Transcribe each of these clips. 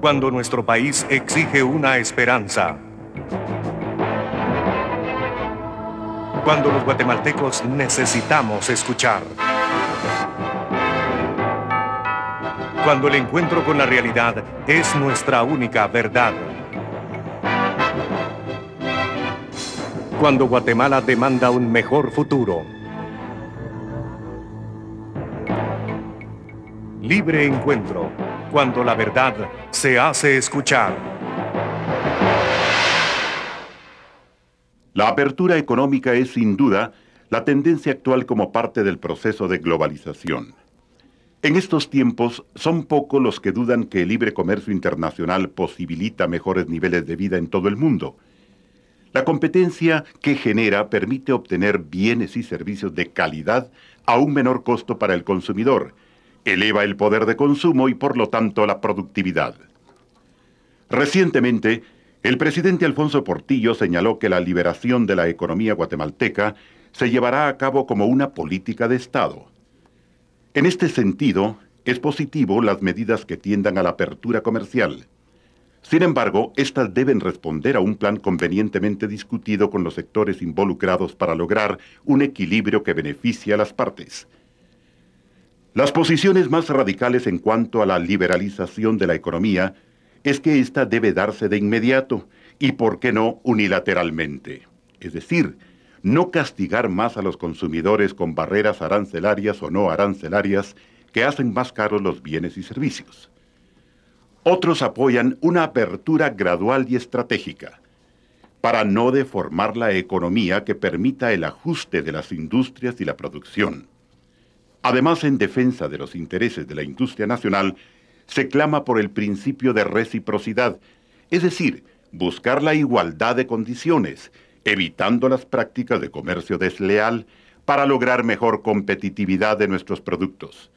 Cuando nuestro país exige una esperanza. Cuando los guatemaltecos necesitamos escuchar. Cuando el encuentro con la realidad es nuestra única verdad. Cuando Guatemala demanda un mejor futuro. Libre encuentro, cuando la verdad se hace escuchar. La apertura económica es sin duda la tendencia actual como parte del proceso de globalización. En estos tiempos son pocos los que dudan que el libre comercio internacional posibilita mejores niveles de vida en todo el mundo. La competencia que genera permite obtener bienes y servicios de calidad a un menor costo para el consumidor, eleva el poder de consumo y por lo tanto la productividad. Recientemente, el presidente Alfonso Portillo señaló que la liberación de la economía guatemalteca se llevará a cabo como una política de Estado. En este sentido, es positivo las medidas que tiendan a la apertura comercial. Sin embargo, estas deben responder a un plan convenientemente discutido con los sectores involucrados para lograr un equilibrio que beneficie a las partes. Las posiciones más radicales en cuanto a la liberalización de la economía es que ésta debe darse de inmediato y, por qué no, unilateralmente. Es decir, no castigar más a los consumidores con barreras arancelarias o no arancelarias que hacen más caros los bienes y servicios. Otros apoyan una apertura gradual y estratégica para no deformar la economía que permita el ajuste de las industrias y la producción. Además, en defensa de los intereses de la industria nacional, se clama por el principio de reciprocidad, es decir, buscar la igualdad de condiciones, evitando las prácticas de comercio desleal para lograr mejor competitividad de nuestros productos.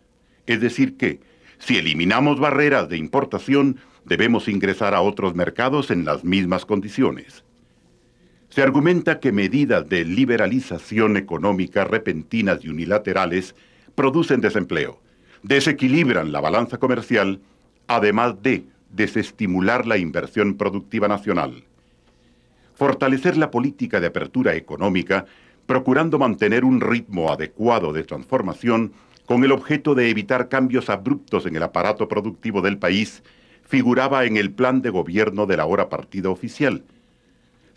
Es decir que, si eliminamos barreras de importación, debemos ingresar a otros mercados en las mismas condiciones. Se argumenta que medidas de liberalización económica repentinas y unilaterales producen desempleo, desequilibran la balanza comercial, además de desestimular la inversión productiva nacional. Fortalecer la política de apertura económica, procurando mantener un ritmo adecuado de transformación con el objeto de evitar cambios abruptos en el aparato productivo del país, figuraba en el plan de gobierno de la hora partida oficial,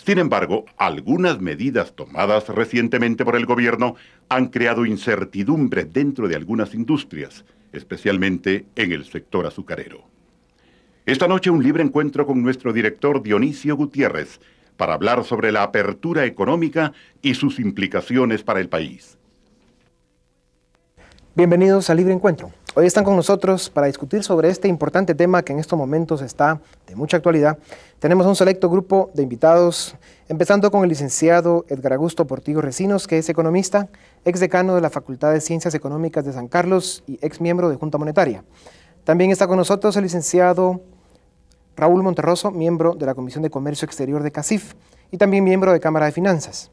sin embargo, algunas medidas tomadas recientemente por el gobierno han creado incertidumbre dentro de algunas industrias, especialmente en el sector azucarero. Esta noche un libre encuentro con nuestro director Dionisio Gutiérrez para hablar sobre la apertura económica y sus implicaciones para el país. Bienvenidos a Libre Encuentro. Hoy están con nosotros para discutir sobre este importante tema que en estos momentos está de mucha actualidad. Tenemos un selecto grupo de invitados, empezando con el licenciado Edgar Augusto Portillo Recinos, que es economista, ex decano de la Facultad de Ciencias Económicas de San Carlos y ex miembro de Junta Monetaria. También está con nosotros el licenciado Raúl Monterroso, miembro de la Comisión de Comercio Exterior de CACIF y también miembro de Cámara de Finanzas.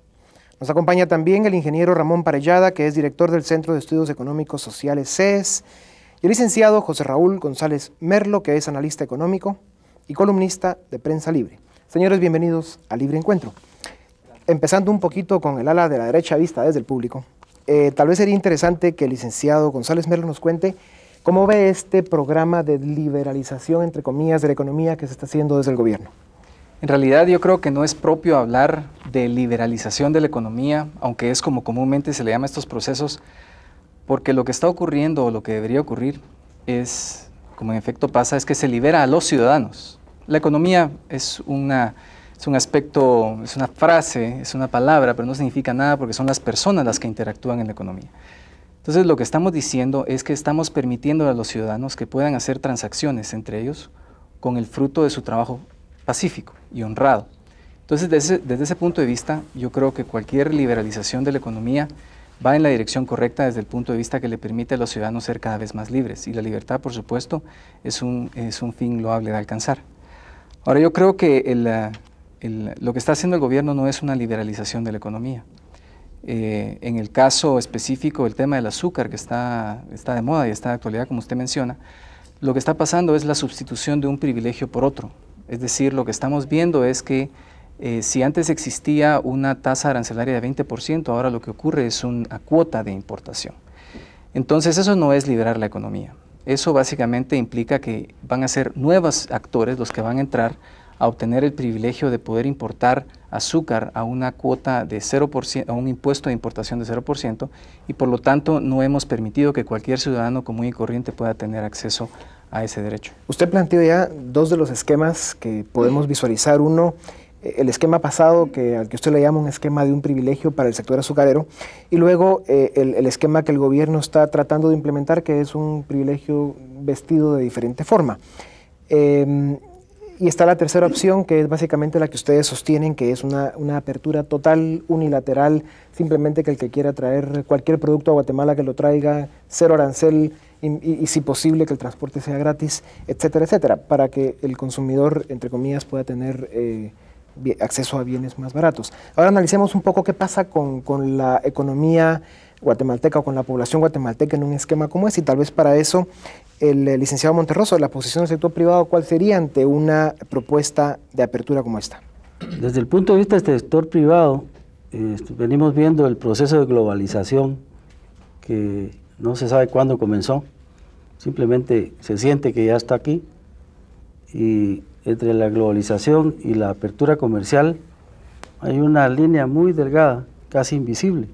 Nos acompaña también el ingeniero Ramón Parellada, que es director del Centro de Estudios Económicos Sociales CES, y el licenciado José Raúl González Merlo, que es analista económico y columnista de Prensa Libre. Señores, bienvenidos a Libre Encuentro. Empezando un poquito con el ala de la derecha vista desde el público, eh, tal vez sería interesante que el licenciado González Merlo nos cuente cómo ve este programa de liberalización, entre comillas, de la economía que se está haciendo desde el gobierno. En realidad yo creo que no es propio hablar de liberalización de la economía, aunque es como comúnmente se le llama a estos procesos, porque lo que está ocurriendo o lo que debería ocurrir es, como en efecto pasa, es que se libera a los ciudadanos. La economía es, una, es un aspecto, es una frase, es una palabra, pero no significa nada porque son las personas las que interactúan en la economía. Entonces lo que estamos diciendo es que estamos permitiendo a los ciudadanos que puedan hacer transacciones entre ellos con el fruto de su trabajo pacífico y honrado. Entonces, desde, ese punto de vista, yo creo que cualquier liberalización de la economía va en la dirección correcta desde el punto de vista que le permite a los ciudadanos ser cada vez más libres. Y la libertad, por supuesto, es un, es un fin loable de alcanzar. Ahora, yo creo que lo que está haciendo el gobierno no es una liberalización de la economía. Eh, en el caso específico del tema del azúcar, que está, está de moda y está de actualidad, como usted menciona, lo que está pasando es la sustitución de un privilegio por otro. Es decir, lo que estamos viendo es que eh, si antes existía una tasa arancelaria de 20%, ahora lo que ocurre es una cuota de importación. Entonces eso no es liberar la economía. Eso básicamente implica que van a ser nuevos actores los que van a entrar a obtener el privilegio de poder importar azúcar a una cuota de 0%, a un impuesto de importación de 0%, y por lo tanto no hemos permitido que cualquier ciudadano común y corriente pueda tener acceso a ese derecho. Usted planteó ya dos de los esquemas que podemos visualizar. Uno, el esquema pasado, que, al que usted le llama un esquema de un privilegio para el sector azucarero, y luego eh, el, esquema que el gobierno está tratando de implementar, que es un privilegio vestido de diferente forma. Em, y está la tercera opción, que es básicamente la que ustedes sostienen, que es una, apertura total, unilateral, simplemente que el que quiera traer cualquier producto a Guatemala que lo traiga, cero arancel y, si posible que el transporte sea gratis, etcétera, etcétera, para que el consumidor, entre comillas, pueda tener eh, acceso a bienes más baratos. Ahora analicemos un poco qué pasa con, con la economía guatemalteca o con la población guatemalteca en un esquema como ese y tal vez para eso el, licenciado Monterroso, la posición del sector privado, ¿cuál sería ante una propuesta de apertura como esta? Desde el punto de vista del sector privado, este, venimos viendo el proceso de globalización que no se sabe cuándo comenzó, simplemente se siente que ya está aquí y entre la globalización y la apertura comercial hay una línea muy delgada, casi invisible.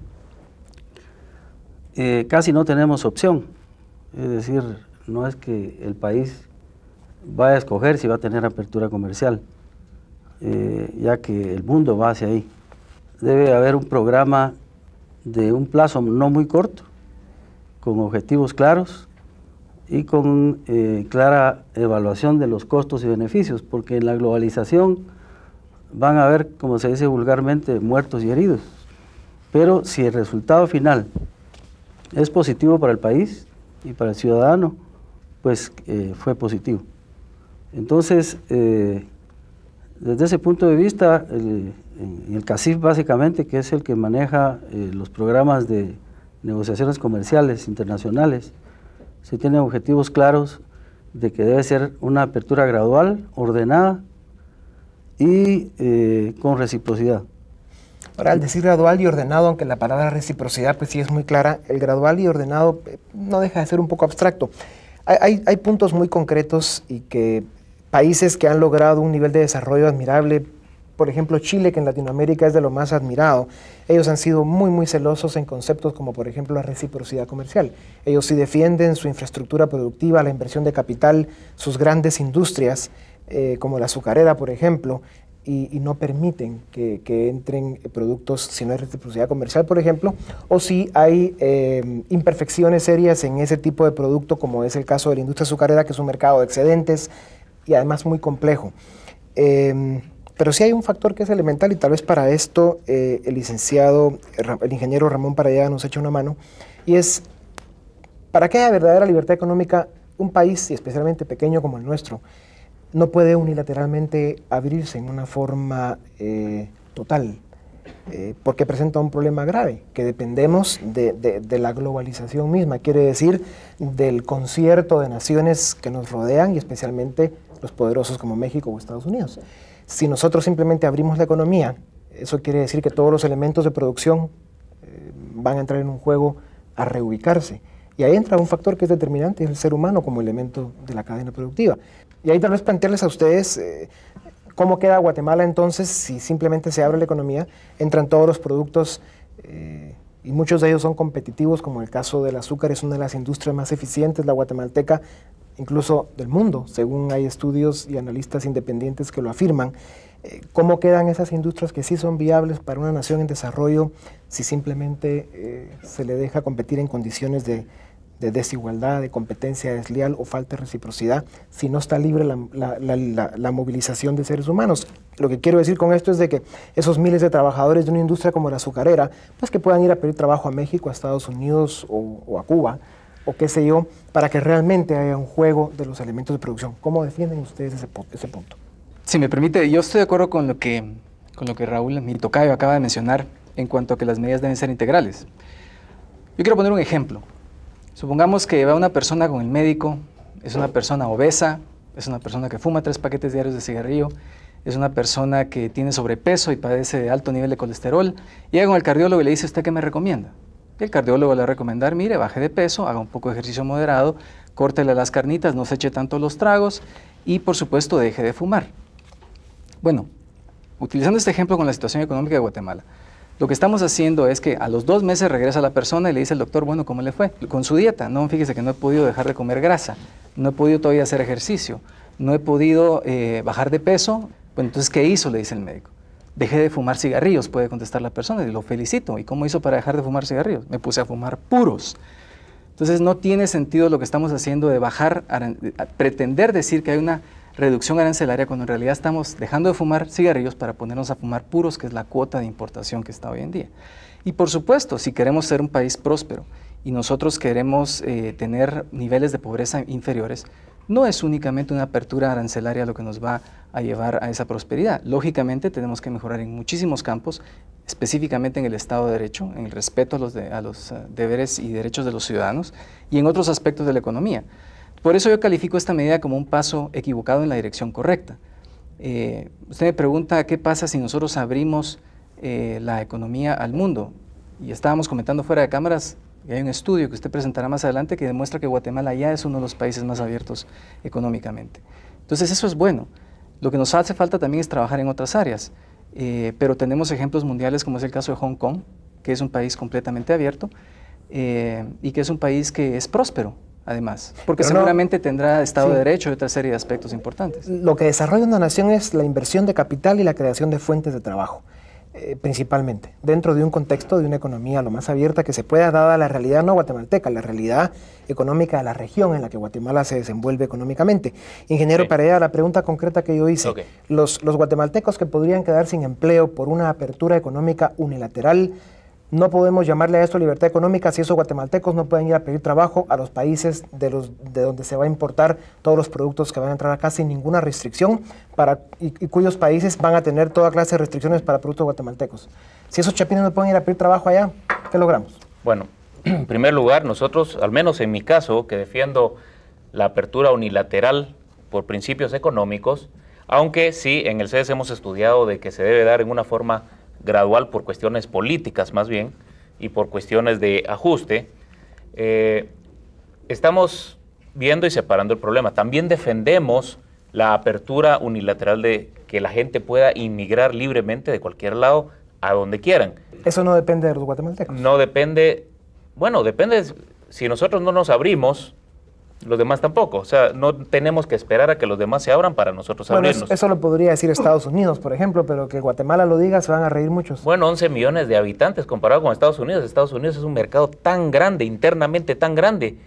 Eh, casi no tenemos opción, es decir, no es que el país vaya a escoger si va a tener apertura comercial, eh, ya que el mundo va hacia ahí. Debe haber un programa de un plazo no muy corto, con objetivos claros y con eh, clara evaluación de los costos y beneficios, porque en la globalización van a haber, como se dice vulgarmente, muertos y heridos. Pero si el resultado final es positivo para el país y para el ciudadano, pues eh, fue positivo. Entonces, eh, desde ese punto de vista, el, el CACIF básicamente, que es el que maneja eh, los programas de negociaciones comerciales internacionales, se tienen objetivos claros de que debe ser una apertura gradual, ordenada y con reciprocidad. Ahora, al decir gradual y ordenado, aunque la palabra reciprocidad pues sí es muy clara, el gradual y ordenado no deja de ser un poco abstracto. Hay, puntos muy concretos y que países que han logrado un nivel de desarrollo admirable, por ejemplo Chile, que en Latinoamérica es de lo más admirado, ellos han sido muy, muy celosos en conceptos como por ejemplo la reciprocidad comercial. Ellos sí defienden su infraestructura productiva, la inversión de capital, sus grandes industrias, eh, como la azucarera, por ejemplo, y, no permiten que, entren productos si no hay reciprocidad comercial, por ejemplo, o si hay eh, imperfecciones serias en ese tipo de producto, como es el caso de la industria azucarera, que es un mercado de excedentes y además muy complejo. Em, pero sí hay un factor que es elemental y tal vez para esto eh, el licenciado, el ingeniero Ramón Paredes nos echa una mano, y es, para que haya verdadera libertad económica, un país, y especialmente pequeño como el nuestro, no puede unilateralmente abrirse en una forma eh, total, eh, porque presenta un problema grave, que dependemos de, la globalización misma, quiere decir del concierto de naciones que nos rodean y especialmente los poderosos como México o Estados Unidos. Si nosotros simplemente abrimos la economía, eso quiere decir que todos los elementos de producción eh, van a entrar en un juego a reubicarse. Y ahí entra un factor que es determinante, es el ser humano como elemento de la cadena productiva. Y ahí tal vez plantearles a ustedes eh, cómo queda Guatemala entonces si simplemente se abre la economía, entran todos los productos eh, y muchos de ellos son competitivos, como el caso del azúcar, es una de las industrias más eficientes, la guatemalteca, incluso del mundo, según hay estudios y analistas independientes que lo afirman. Eh, ¿Cómo quedan esas industrias que sí son viables para una nación en desarrollo si simplemente se le deja competir en condiciones de, de desigualdad, de competencia desleal o falta de reciprocidad si no está libre la, movilización de seres humanos. Lo que quiero decir con esto es de que esos miles de trabajadores de una industria como la azucarera, pues que puedan ir a pedir trabajo a México, a Estados Unidos o, a Cuba, o qué sé yo, para que realmente haya un juego de los elementos de producción. ¿Cómo defienden ustedes ese, punto? Si me permite, yo estoy de acuerdo con lo que, con lo que Raúl, mi tocayo, acaba de mencionar en cuanto a que las medidas deben ser integrales. Yo quiero poner un ejemplo. Supongamos que va una persona con el médico es una persona obesa, es una persona que fuma tres paquetes diarios de cigarrillo, es una persona que tiene sobrepeso y padece de alto nivel de colesterol, llega con el cardiólogo y le dice, ¿usted qué me recomienda? El cardiólogo le va a recomendar, mire, baje de peso, haga un poco de ejercicio moderado, córtele las carnitas, no se eche tanto los tragos y por supuesto deje de fumar. Bueno, utilizando este ejemplo con la situación económica de Guatemala, lo que estamos haciendo es que a los dos meses regresa la persona y le dice al doctor, bueno, ¿cómo le fue? Con su dieta, no, fíjese que no he podido dejar de comer grasa, no he podido todavía hacer ejercicio, no he podido eh, bajar de peso. Bueno, entonces, ¿qué hizo? Le dice el médico. Dejé de fumar cigarrillos, puede contestar la persona, y lo felicito. ¿Y cómo hizo para dejar de fumar cigarrillos? Me puse a fumar puros. Entonces, no tiene sentido lo que estamos haciendo de bajar, pretender decir que hay una reducción arancelaria cuando en realidad estamos dejando de fumar cigarrillos para ponernos a fumar puros, que es la cuota de importación que está hoy en día. Y por supuesto, si queremos ser un país próspero y nosotros queremos eh, tener niveles de pobreza inferiores, no es únicamente una apertura arancelaria lo que nos va a llevar a esa prosperidad. Lógicamente tenemos que mejorar en muchísimos campos, específicamente en el Estado de Derecho, en el respeto a los, los eh, deberes y derechos de los ciudadanos y en otros aspectos de la economía. Por eso yo califico esta medida como un paso equivocado en la dirección correcta. Eh, usted me pregunta qué pasa si nosotros abrimos eh, la economía al mundo. Y estábamos comentando fuera de cámaras, y hay un estudio que usted presentará más adelante que demuestra que Guatemala ya es uno de los países más abiertos económicamente. Entonces eso es bueno. Lo que nos hace falta también es trabajar en otras áreas. Eh, pero tenemos ejemplos mundiales como es el caso de Hong Kong, que es un país completamente abierto y que es un país que es próspero además, porque seguramente tendrá Estado de Derecho y otra serie de aspectos importantes. Lo que desarrolla una nación es la inversión de capital y la creación de fuentes de trabajo, eh, principalmente, dentro de un contexto de una economía lo más abierta que se pueda, dada la realidad no guatemalteca, la realidad económica de la región en la que Guatemala se desenvuelve económicamente. Ingeniero, ir la pregunta concreta que yo hice, los, los guatemaltecos que podrían quedar sin empleo por una apertura económica unilateral, no podemos llamarle a esto libertad económica si esos guatemaltecos no pueden ir a pedir trabajo a los países de, los, de donde se va a importar todos los productos que van a entrar acá sin ninguna restricción para, y, cuyos países van a tener toda clase de restricciones para productos guatemaltecos. Si esos chapines no pueden ir a pedir trabajo allá, ¿qué logramos? Bueno, en primer lugar, nosotros, al menos en mi caso, que defiendo la apertura unilateral por principios económicos, aunque sí en el CES hemos estudiado de que se debe dar en una forma gradual por cuestiones políticas más bien y por cuestiones de ajuste, eh, estamos viendo y separando el problema. También defendemos la apertura unilateral de que la gente pueda inmigrar libremente de cualquier lado a donde quieran. Eso no depende de los guatemaltecos. No depende, bueno, depende, si nosotros no nos abrimos, los demás tampoco. O sea, no tenemos que esperar a que los demás se abran para nosotros bueno, abrirnos. Eso, lo podría decir Estados Unidos, por ejemplo, pero que Guatemala lo diga, se van a reír muchos. Bueno, 11 millones de habitantes comparado con Estados Unidos. Estados Unidos es un mercado tan grande, internamente tan grande,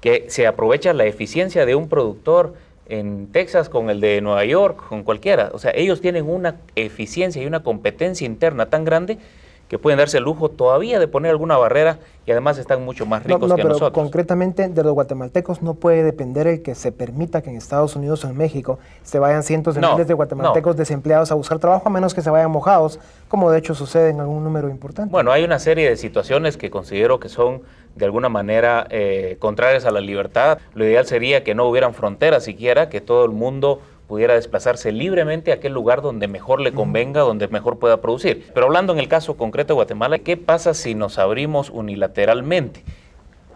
que se aprovecha la eficiencia de un productor en Texas con el de Nueva York, con cualquiera. O sea, ellos tienen una eficiencia y una competencia interna tan grande que pueden darse el lujo todavía de poner alguna barrera y además están mucho más ricos no, que pero nosotros. Concretamente, de los guatemaltecos no puede depender el que se permita que en Estados Unidos o en México se vayan cientos de miles de guatemaltecos desempleados a buscar trabajo, a menos que se vayan mojados, como de hecho sucede en algún número importante. Bueno, hay una serie de situaciones que considero que son de alguna manera eh, contrarias a la libertad. Lo ideal sería que no hubieran fronteras siquiera, que todo el mundo pudiera desplazarse libremente a aquel lugar donde mejor le convenga, donde mejor pueda producir. Pero hablando en el caso concreto de Guatemala, ¿qué pasa si nos abrimos unilateralmente?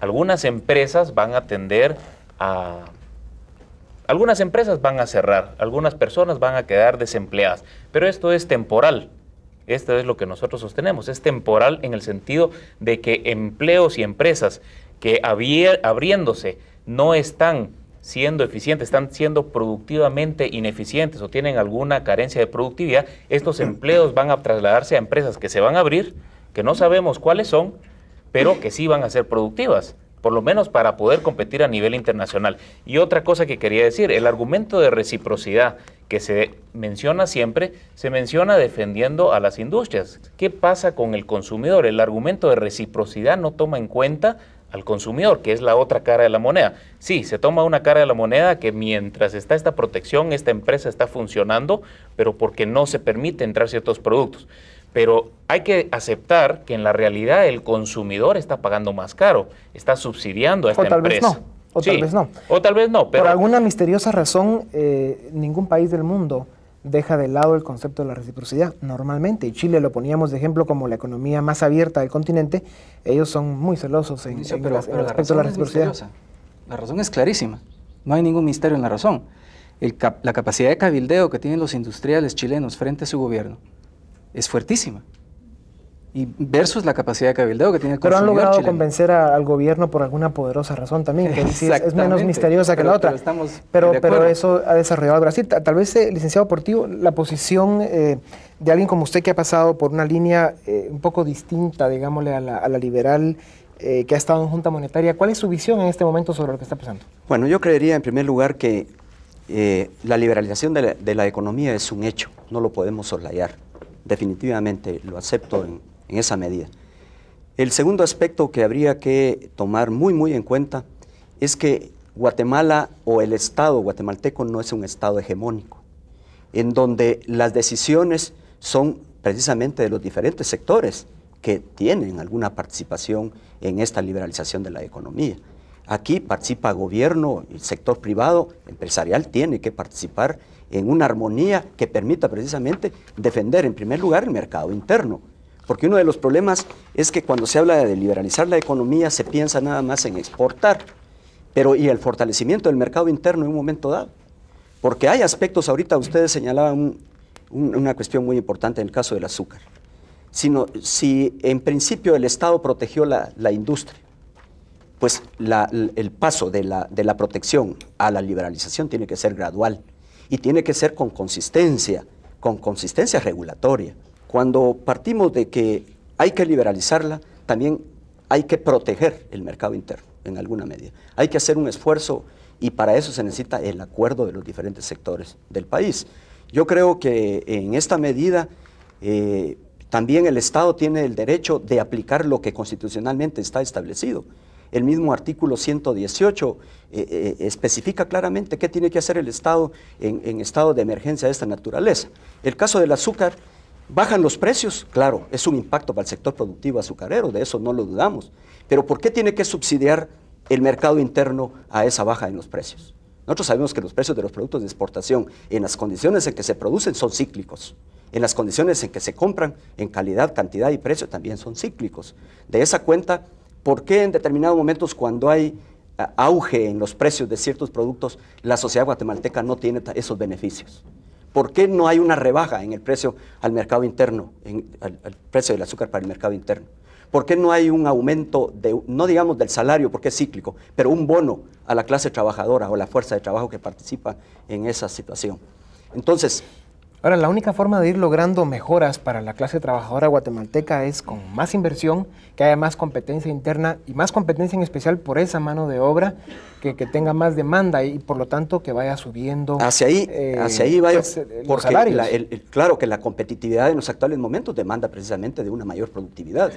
Algunas empresas van a tender a... Algunas empresas van a cerrar, algunas personas van a quedar desempleadas, pero esto es temporal. Esto es lo que nosotros sostenemos. Es temporal en el sentido de que empleos y empresas que abriéndose no están siendo eficientes, están siendo productivamente ineficientes o tienen alguna carencia de productividad, estos empleos van a trasladarse a empresas que se van a abrir, que no sabemos cuáles son, pero que sí van a ser productivas, por lo menos para poder competir a nivel internacional. Y otra cosa que quería decir, el argumento de reciprocidad que se menciona siempre, se menciona defendiendo a las industrias. ¿Qué pasa con el consumidor? El argumento de reciprocidad no toma en cuenta al consumidor, que es la otra cara de la moneda. Sí, se toma una cara de la moneda que mientras está esta protección, esta empresa está funcionando, pero porque no se permite entrar ciertos productos. Pero hay que aceptar que en la realidad el consumidor está pagando más caro, está subsidiando a esta o tal empresa. Vez no. O tal vez no. O tal vez no, pero... Por alguna misteriosa razón, eh, ningún país del mundo deja de lado el concepto de la reciprocidad normalmente. Y Chile lo poníamos de ejemplo como la economía más abierta del continente. Ellos son muy celosos en, el aspecto de la reciprocidad. la razón es clarísima. No hay ningún misterio en la razón. la capacidad de cabildeo que tienen los industriales chilenos frente a su gobierno es fuertísima y versus la capacidad de cabildeo que tiene el Pero han logrado convencer al gobierno por alguna poderosa razón también, que es, menos misteriosa que la otra. Pero, pero, eso ha desarrollado Brasil. Tal vez, eh, licenciado Portillo, la posición eh, de alguien como usted que ha pasado por una línea eh, un poco distinta, digámosle, a la, liberal, que ha estado en Junta Monetaria, ¿cuál es su visión en este momento sobre lo que está pasando? Bueno, yo creería en primer lugar que la liberalización de la, de la economía es un hecho, no lo podemos soslayar. Definitivamente lo acepto en, en esa medida. El segundo aspecto que habría que tomar muy, muy en cuenta es que Guatemala o el Estado guatemalteco no es un Estado hegemónico, en donde las decisiones son precisamente de los diferentes sectores que tienen alguna participación en esta liberalización de la economía. Aquí participa gobierno, el sector privado, empresarial, tiene que participar en una armonía que permita precisamente defender en primer lugar el mercado interno, porque uno de los problemas es que cuando se habla de liberalizar la economía se piensa nada más en exportar, pero y el fortalecimiento del mercado interno en un momento dado. Porque hay aspectos, ahorita ustedes señalaban una cuestión muy importante en el caso del azúcar. Sino, si en principio el Estado protegió la, industria, pues el paso de la, de la protección a la liberalización tiene que ser gradual y tiene que ser con consistencia, con consistencia regulatoria. Cuando partimos de que hay que liberalizarla, también hay que proteger el mercado interno en alguna medida. Hay que hacer un esfuerzo y para eso se necesita el acuerdo de los diferentes sectores del país. Yo creo que en esta medida eh, también el Estado tiene el derecho de aplicar lo que constitucionalmente está establecido. El mismo artículo 118 eh, eh, especifica claramente qué tiene que hacer el Estado en, en estado de emergencia de esta naturaleza. El caso del azúcar Bajan los precios, claro, es un impacto para el sector productivo azucarero, de eso no lo dudamos. Pero ¿por qué tiene que subsidiar el mercado interno a esa baja en los precios? Nosotros sabemos que los precios de los productos de exportación en las condiciones en que se producen son cíclicos. En las condiciones en que se compran en calidad, cantidad y precio también son cíclicos. De esa cuenta, ¿por qué en determinados momentos cuando hay auge en los precios de ciertos productos, la sociedad guatemalteca no tiene esos beneficios? ¿Por qué no hay una rebaja en el precio al mercado interno, al, precio del azúcar para el mercado interno? ¿Por qué no hay un aumento, de, no digamos del salario, porque es cíclico, pero un bono a la clase trabajadora o la fuerza de trabajo que participa en esa situación? Entonces, Ahora, la única forma de ir logrando mejoras para la clase trabajadora guatemalteca es con más inversión, que haya más competencia interna y más competencia en especial por esa mano de obra, que, tenga más demanda y por lo tanto que vaya subiendo. Hacia ahí, eh, hacia ahí vaya, pues, porque claro que la competitividad en los actuales momentos demanda precisamente de una mayor productividad,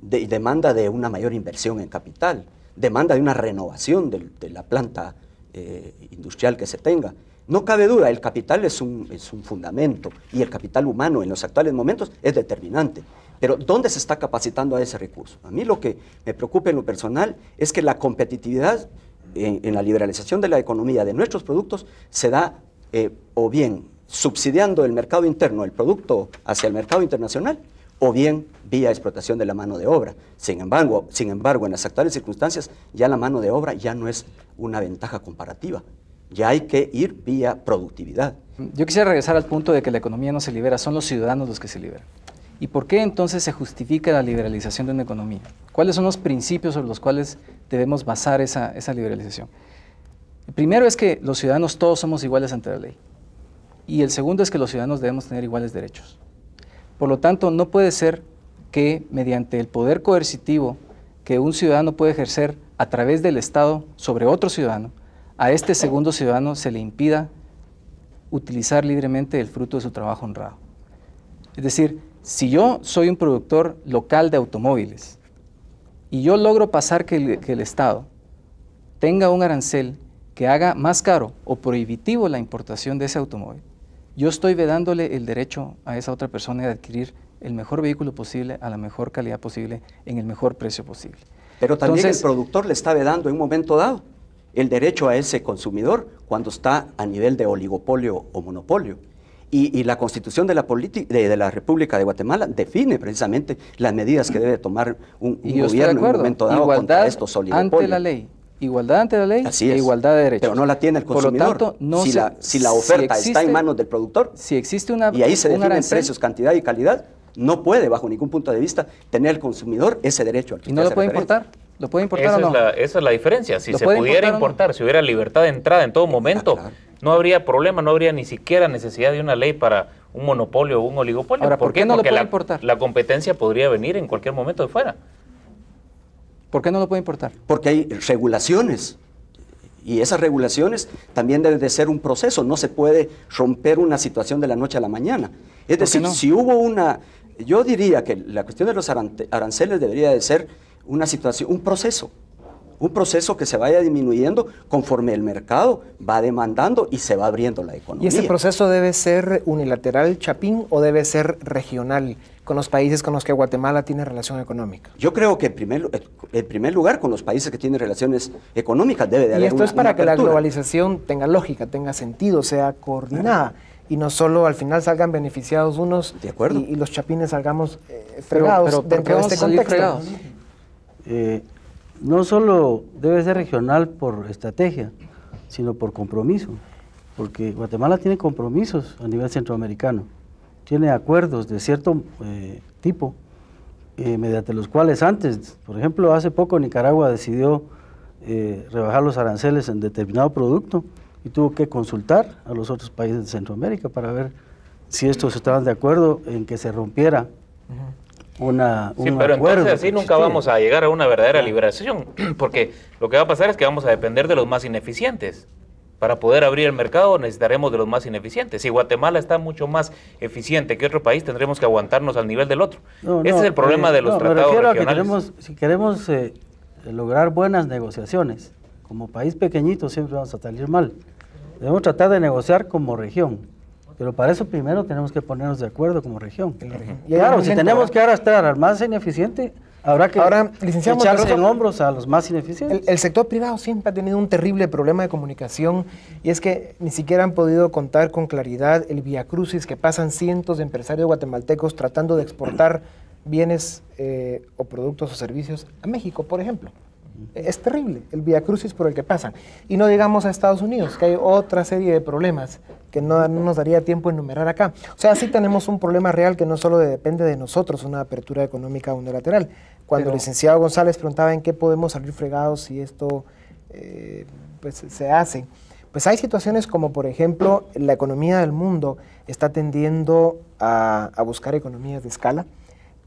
de, demanda de una mayor inversión en capital, demanda de una renovación de, la planta eh, industrial que se tenga. No cabe duda, el capital es un, es un fundamento y el capital humano en los actuales momentos es determinante. Pero ¿dónde se está capacitando a ese recurso? A mí lo que me preocupa en lo personal es que la competitividad en, la liberalización de la economía de nuestros productos se da eh, o bien subsidiando el mercado interno, el producto hacia el mercado internacional, o bien vía explotación de la mano de obra. Sin embargo, sin embargo, en las actuales circunstancias ya la mano de obra ya no es una ventaja comparativa, ya hay que ir vía productividad. Yo quisiera regresar al punto de que la economía no se libera, son los ciudadanos los que se liberan. ¿Y por qué entonces se justifica la liberalización de una economía? ¿Cuáles son los principios sobre los cuales debemos basar esa, esa liberalización? El primero es que los ciudadanos todos somos iguales ante la ley. Y el segundo es que los ciudadanos debemos tener iguales derechos. Por lo tanto, no puede ser que mediante el poder coercitivo que un ciudadano puede ejercer a través del Estado sobre otro ciudadano, a este segundo ciudadano se le impida utilizar libremente el fruto de su trabajo honrado. Es decir, si yo soy un productor local de automóviles y yo logro pasar que el, Estado tenga un arancel que haga más caro o prohibitivo la importación de ese automóvil, yo estoy vedándole el derecho a esa otra persona de adquirir el mejor vehículo posible a la mejor calidad posible en el mejor precio posible. Pero también el productor le está vedando en un momento dado el derecho a ese consumidor cuando está a nivel de oligopolio o monopolio. Y, la constitución de la, de, la República de Guatemala define precisamente las medidas que debe tomar un, gobierno en un momento dado contra estos oligopolios. ante la ley. Igualdad ante la ley e igualdad de derechos. Pero no la tiene el consumidor. Por lo tanto, no si, la, si la oferta está en manos del productor, si existe una, y ahí se definen precios, cantidad y calidad, no puede, bajo ningún punto de vista, tener el consumidor ese derecho al que ¿Y no lo puede importar? ¿Lo puede importar esa o no? Es la, esa es la diferencia. Si se pudiera importar, si hubiera libertad de entrada en todo momento, no habría problema, no habría ni siquiera necesidad de una ley para un monopolio o un oligopolio. Ahora, ¿por, qué, no Porque lo puede importar? La competencia podría venir en cualquier momento de fuera. ¿Por qué no lo puede importar? Porque hay regulaciones. Y esas regulaciones también deben de ser un proceso. No se puede romper una situación de la noche a la mañana. Es decir, si hubo una... Yo diría que la cuestión de los aranceles debería de ser una situación, un proceso, un proceso que se vaya disminuyendo conforme el mercado va demandando y se va abriendo la economía. ¿Y ese proceso debe ser unilateral, Chapín, o debe ser regional con los países con los que Guatemala tiene relación económica? Yo creo que en primer, en primer lugar con los países que tienen relaciones económicas debe de haber Y esto es para que la globalización tenga lógica, tenga sentido, sea coordinada. Y no solo al final salgan beneficiados unos Y, los chapines salgamos eh, fregados dentro de este contexto. Eh, no solo debe ser regional por estrategia, sino por compromiso, porque Guatemala tiene compromisos a nivel centroamericano, tiene acuerdos de cierto eh, tipo, eh, mediante los cuales antes, por ejemplo, hace poco Nicaragua decidió rebajar los aranceles en determinado producto y tuvo que consultar a los otros países de Centroamérica para ver si estos estaban de acuerdo en que se rompiera una, sí, pero entonces así nunca vamos a llegar a una verdadera liberación, porque lo que va a pasar es que vamos a depender de los más ineficientes. Para poder abrir el mercado necesitaremos de los más ineficientes. Si Guatemala está mucho más eficiente que otro país, tendremos que aguantarnos al nivel del otro. Ese es el problema eh, de los tratados regionales. queremos, si queremos eh, lograr buenas negociaciones, como país pequeñito siempre vamos a salir mal. Debemos tratar de negociar como región pero para eso primero tenemos que ponernos de acuerdo como región. claro, si tenemos que arrastrar al más ineficiente, habrá que Ahora, echarse en hombros a los más ineficientes. El, sector privado siempre ha tenido un terrible problema de comunicación y es que ni siquiera han podido contar con claridad el via crucis que pasan cientos de empresarios guatemaltecos tratando de exportar bienes eh, o productos o servicios a México, por ejemplo. Es terrible el via crucis por el que pasan. Y no digamos a Estados Unidos, que hay otra serie de problemas que no, nos daría tiempo enumerar acá. O sea, sí tenemos un problema real que no solo depende de nosotros, una apertura económica unilateral. Cuando el licenciado González preguntaba en qué podemos salir fregados si esto eh, pues, se hace, pues hay situaciones como, por ejemplo, la economía del mundo está tendiendo a, a buscar economías de escala.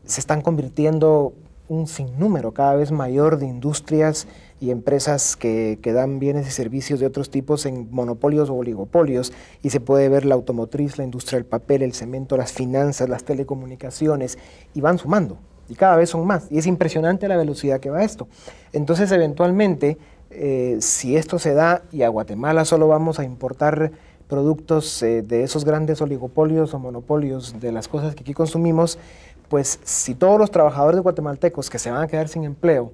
Se están convirtiendo un sinnúmero cada vez mayor de industrias y empresas que, que, dan bienes y servicios de otros tipos en monopolios o oligopolios y se puede ver la automotriz, la industria del papel, el cemento, las finanzas, las telecomunicaciones y van sumando y cada vez son más y es impresionante la velocidad que va esto. Entonces eventualmente eh, si esto se da y a Guatemala solo vamos a importar productos eh, de esos grandes oligopolios o monopolios de las cosas que aquí consumimos, pues si todos los trabajadores guatemaltecos que se van a quedar sin empleo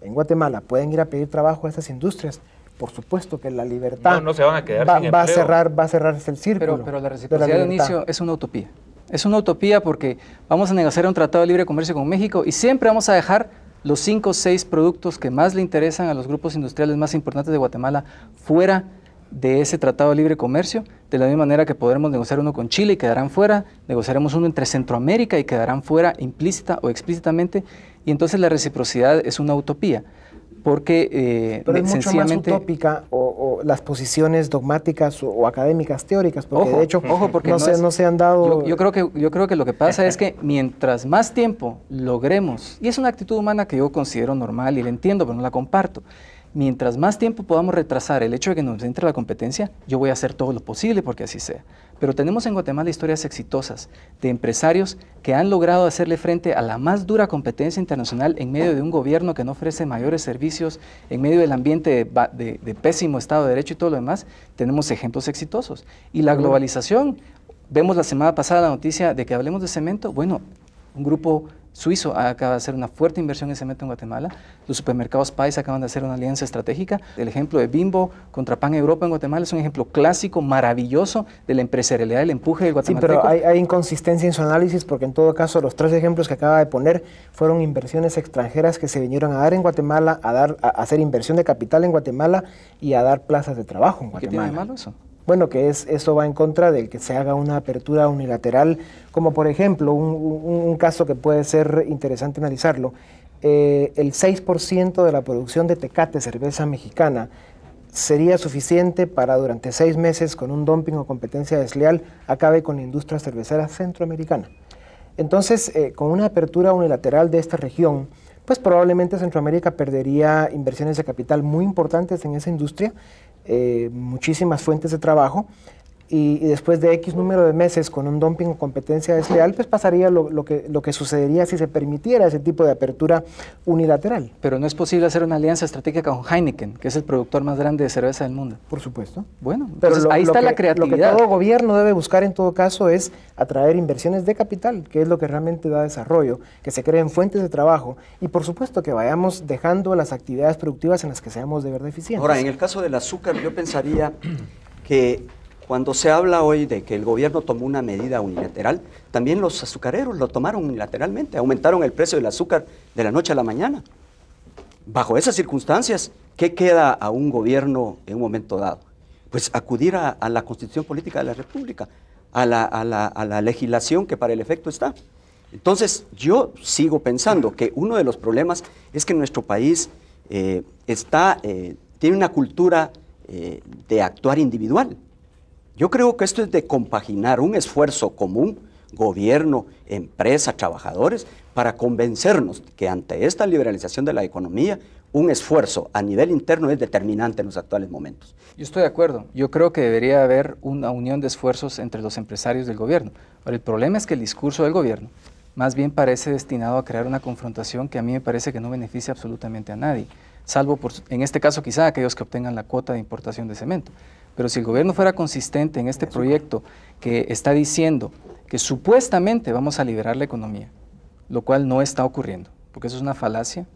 en Guatemala pueden ir a pedir trabajo a esas industrias, por supuesto que la libertad no, se van a quedar va, sin va a cerrar va a cerrarse el círculo. Pero, la reciprocidad de, inicio es una utopía. Es una utopía porque vamos a negociar un tratado de libre comercio con México y siempre vamos a dejar los cinco o seis productos que más le interesan a los grupos industriales más importantes de Guatemala fuera de ese tratado de libre comercio, de la misma manera que podremos negociar uno con Chile y quedarán fuera, negociaremos uno entre Centroamérica y quedarán fuera implícita o explícitamente, y entonces la reciprocidad es una utopía, porque eh, Pero es mucho más utópica o, las posiciones dogmáticas o, académicas teóricas, porque de hecho ojo, porque no, se, no se han dado... Yo, creo que, yo creo que lo que pasa es que mientras más tiempo logremos, y es una actitud humana que yo considero normal y la entiendo, pero no la comparto, mientras más tiempo podamos retrasar el hecho de que nos entre la competencia, yo voy a hacer todo lo posible porque así sea. Pero tenemos en Guatemala historias exitosas de empresarios que han logrado hacerle frente a la más dura competencia internacional en medio de un gobierno que no ofrece mayores servicios, en medio del ambiente de, pésimo Estado de Derecho y todo lo demás. Tenemos ejemplos exitosos. Y la globalización, vemos la semana pasada la noticia de que hablemos de cemento, bueno, un grupo Suizo acaba de hacer una fuerte inversión en cemento en Guatemala. Los supermercados Pais acaban de hacer una alianza estratégica. El ejemplo de Bimbo contra Pan Europa en Guatemala es un ejemplo clásico, maravilloso de la empresarialidad, del empuje del guatemalteco. Sí, pero hay, hay, inconsistencia en su análisis porque en todo caso los tres ejemplos que acaba de poner fueron inversiones extranjeras que se vinieron a dar en Guatemala, a, dar, a hacer inversión de capital en Guatemala y a dar plazas de trabajo en Guatemala. ¿Qué tiene de malo eso? Bueno, que es, eso va en contra del que se haga una apertura unilateral, como por ejemplo, un, caso que puede ser interesante analizarlo, eh, el 6% de la producción de Tecate, cerveza mexicana, sería suficiente para durante seis meses con un dumping o competencia desleal acabe con la industria cervecera centroamericana. Entonces, eh, con una apertura unilateral de esta región, pues probablemente Centroamérica perdería inversiones de capital muy importantes en esa industria, eh, muchísimas fuentes de trabajo, y, y, después de X número de meses con un dumping o competencia desleal, pues pasaría lo, lo, que, lo que sucedería si se permitiera ese tipo de apertura unilateral. Pero no es posible hacer una alianza estratégica con Heineken, que es el productor más grande de cerveza del mundo. Por supuesto. Bueno, entonces lo, ahí está que, la creatividad. Lo que todo gobierno debe buscar en todo caso es atraer inversiones de capital, que es lo que realmente da desarrollo, que se creen fuentes de trabajo y por supuesto que vayamos dejando las actividades productivas en las que seamos de verdad eficientes. Ahora, en el caso del azúcar, yo pensaría que cuando se habla hoy de que el gobierno tomó una medida unilateral, también los azucareros lo tomaron unilateralmente, aumentaron el precio del azúcar de la noche a la mañana. Bajo esas circunstancias, ¿qué queda a un gobierno en un momento dado? Pues acudir a, la constitución política de la República, a la, a, la, a la legislación que para el efecto está. Entonces, yo sigo pensando que uno de los problemas es que nuestro país eh, está, eh, tiene una cultura eh, de actuar individual. Yo creo que esto es de compaginar un esfuerzo común, gobierno, empresa, trabajadores, para convencernos que ante esta liberalización de la economía, un esfuerzo a nivel interno es determinante en los actuales momentos. Yo estoy de acuerdo. Yo creo que debería haber una unión de esfuerzos entre los empresarios del gobierno. Pero el problema es que el discurso del gobierno más bien parece destinado a crear una confrontación que a mí me parece que no beneficia absolutamente a nadie, salvo en este caso quizá aquellos que obtengan la cuota de importación de cemento. Pero si el gobierno fuera consistente en este proyecto que está diciendo que supuestamente vamos a liberar la economía, lo cual no está ocurriendo, porque eso es una falacia,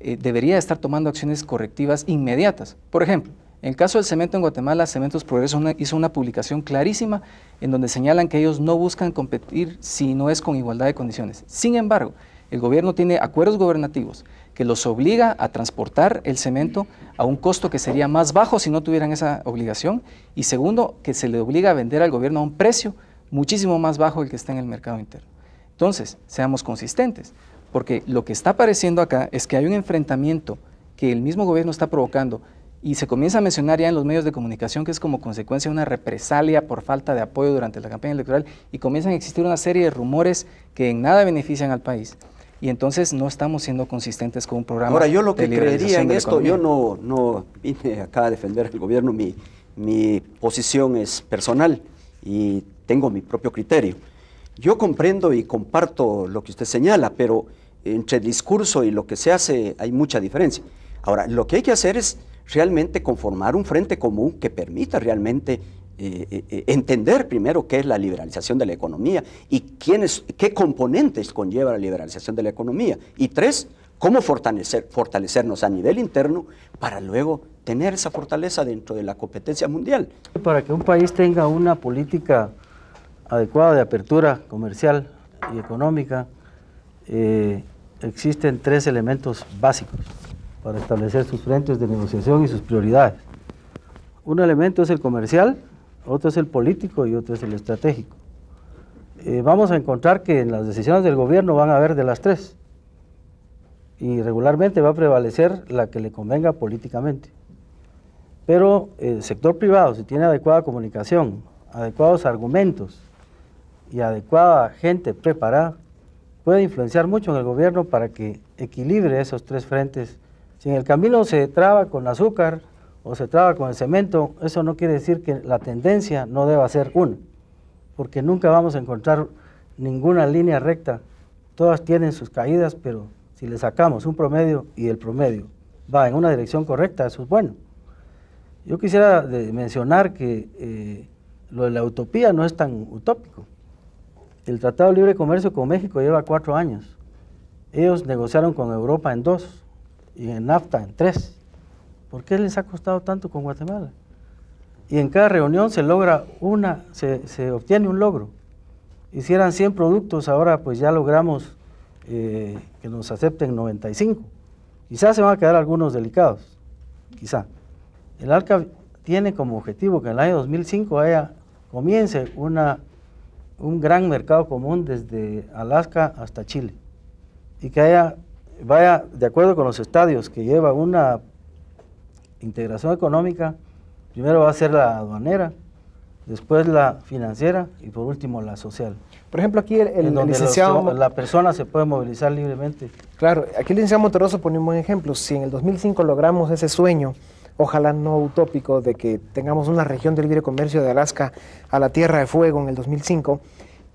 eh, debería estar tomando acciones correctivas inmediatas. Por ejemplo, en el caso del cemento en Guatemala, Cementos Progreso una, hizo una publicación clarísima en donde señalan que ellos no buscan competir si no es con igualdad de condiciones. Sin embargo, el gobierno tiene acuerdos gobernativos que los obliga a transportar el cemento a un costo que sería más bajo si no tuvieran esa obligación. Y segundo, que se le obliga a vender al gobierno a un precio muchísimo más bajo el que está en el mercado interno. Entonces, seamos consistentes, porque lo que está apareciendo acá es que hay un enfrentamiento que el mismo gobierno está provocando y se comienza a mencionar ya en los medios de comunicación que es como consecuencia de una represalia por falta de apoyo durante la campaña electoral y comienzan a existir una serie de rumores que en nada benefician al país y entonces no estamos siendo consistentes con un programa. Ahora, yo lo que creería en esto, yo no, no vine acá a defender el gobierno, mi, mi posición es personal y tengo mi propio criterio. Yo comprendo y comparto lo que usted señala, pero entre el discurso y lo que se hace hay mucha diferencia. Ahora, lo que hay que hacer es realmente conformar un frente común que permita realmente eh, eh, entender primero qué es la liberalización de la economía y quiénes, qué componentes conlleva la liberalización de la economía. Y tres, cómo fortalecer, fortalecernos a nivel interno para luego tener esa fortaleza dentro de la competencia mundial. Para que un país tenga una política adecuada de apertura comercial y económica, eh, existen tres elementos básicos para establecer sus frentes de negociación y sus prioridades. Un elemento es el comercial, otro es el político y otro es el estratégico. Eh, vamos a encontrar que en las decisiones del gobierno van a haber de las tres y regularmente va a prevalecer la que le convenga políticamente. Pero el sector privado, si tiene adecuada comunicación, adecuados argumentos y adecuada gente preparada, puede influenciar mucho en el gobierno para que equilibre esos tres frentes. Si en el camino se traba con azúcar, o se traba con el cemento, eso no quiere decir que la tendencia no deba ser una, porque nunca vamos a encontrar ninguna línea recta. Todas tienen sus caídas, pero si le sacamos un promedio y el promedio va en una dirección correcta, eso es bueno. Yo quisiera mencionar que eh, lo de la utopía no es tan utópico. El Tratado de Libre Comercio con México lleva cuatro años ellos negociaron con Europa en dos y en NAFTA en tres. ¿Por qué les ha costado tanto con Guatemala? Y en cada reunión se logra una, se, se obtiene un logro. Hicieran 100 productos, ahora pues ya logramos eh, que nos acepten 95. Quizás se van a quedar algunos delicados, quizá. El ALCA tiene como objetivo que en el año 2005 haya, comience una, un gran mercado común desde Alaska hasta Chile y que haya, vaya de acuerdo con los estadios que lleva una integración económica, primero va a ser la aduanera, después la financiera y por último la social. Por ejemplo, aquí el, el, licenciado... la persona se puede movilizar libremente. Claro, aquí el licenciado Motoroso pone un buen ejemplo. Si en el 2005 logramos ese sueño, ojalá no utópico, de que tengamos una región de libre comercio de Alaska a la Tierra de Fuego en el 2005,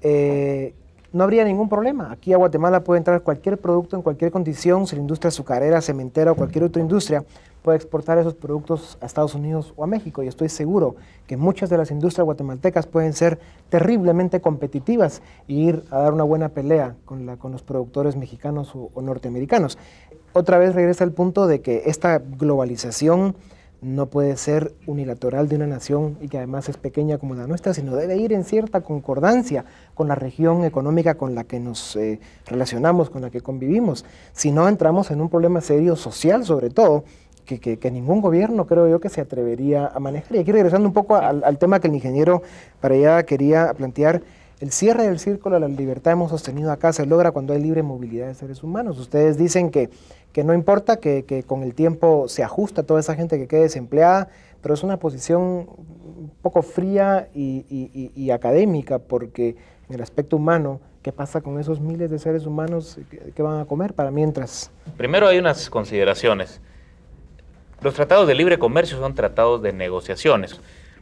eh, no habría ningún problema. Aquí a Guatemala puede entrar cualquier producto en cualquier condición, si la industria azucarera, cementera o cualquier otra industria puede exportar esos productos a Estados Unidos o a México. Y estoy seguro que muchas de las industrias guatemaltecas pueden ser terriblemente competitivas e ir a dar una buena pelea con, la, con los productores mexicanos o, o norteamericanos. Otra vez regresa al punto de que esta globalización no puede ser unilateral de una nación y que además es pequeña como la nuestra, sino debe ir en cierta concordancia con la región económica con la que nos eh, relacionamos, con la que convivimos. Si no, entramos en un problema serio social sobre todo, que, que, ningún gobierno creo yo que se atrevería a manejar. Y aquí regresando un poco al, al tema que el ingeniero para allá quería plantear, el cierre del círculo de la libertad hemos sostenido acá se logra cuando hay libre movilidad de seres humanos. Ustedes dicen que que no importa que, que, con el tiempo se ajusta toda esa gente que quede desempleada, pero es una posición un poco fría y, y, académica, porque en el aspecto humano, ¿qué pasa con esos miles de seres humanos que van a comer para mientras? Primero hay unas consideraciones. Los tratados de libre comercio son tratados de negociaciones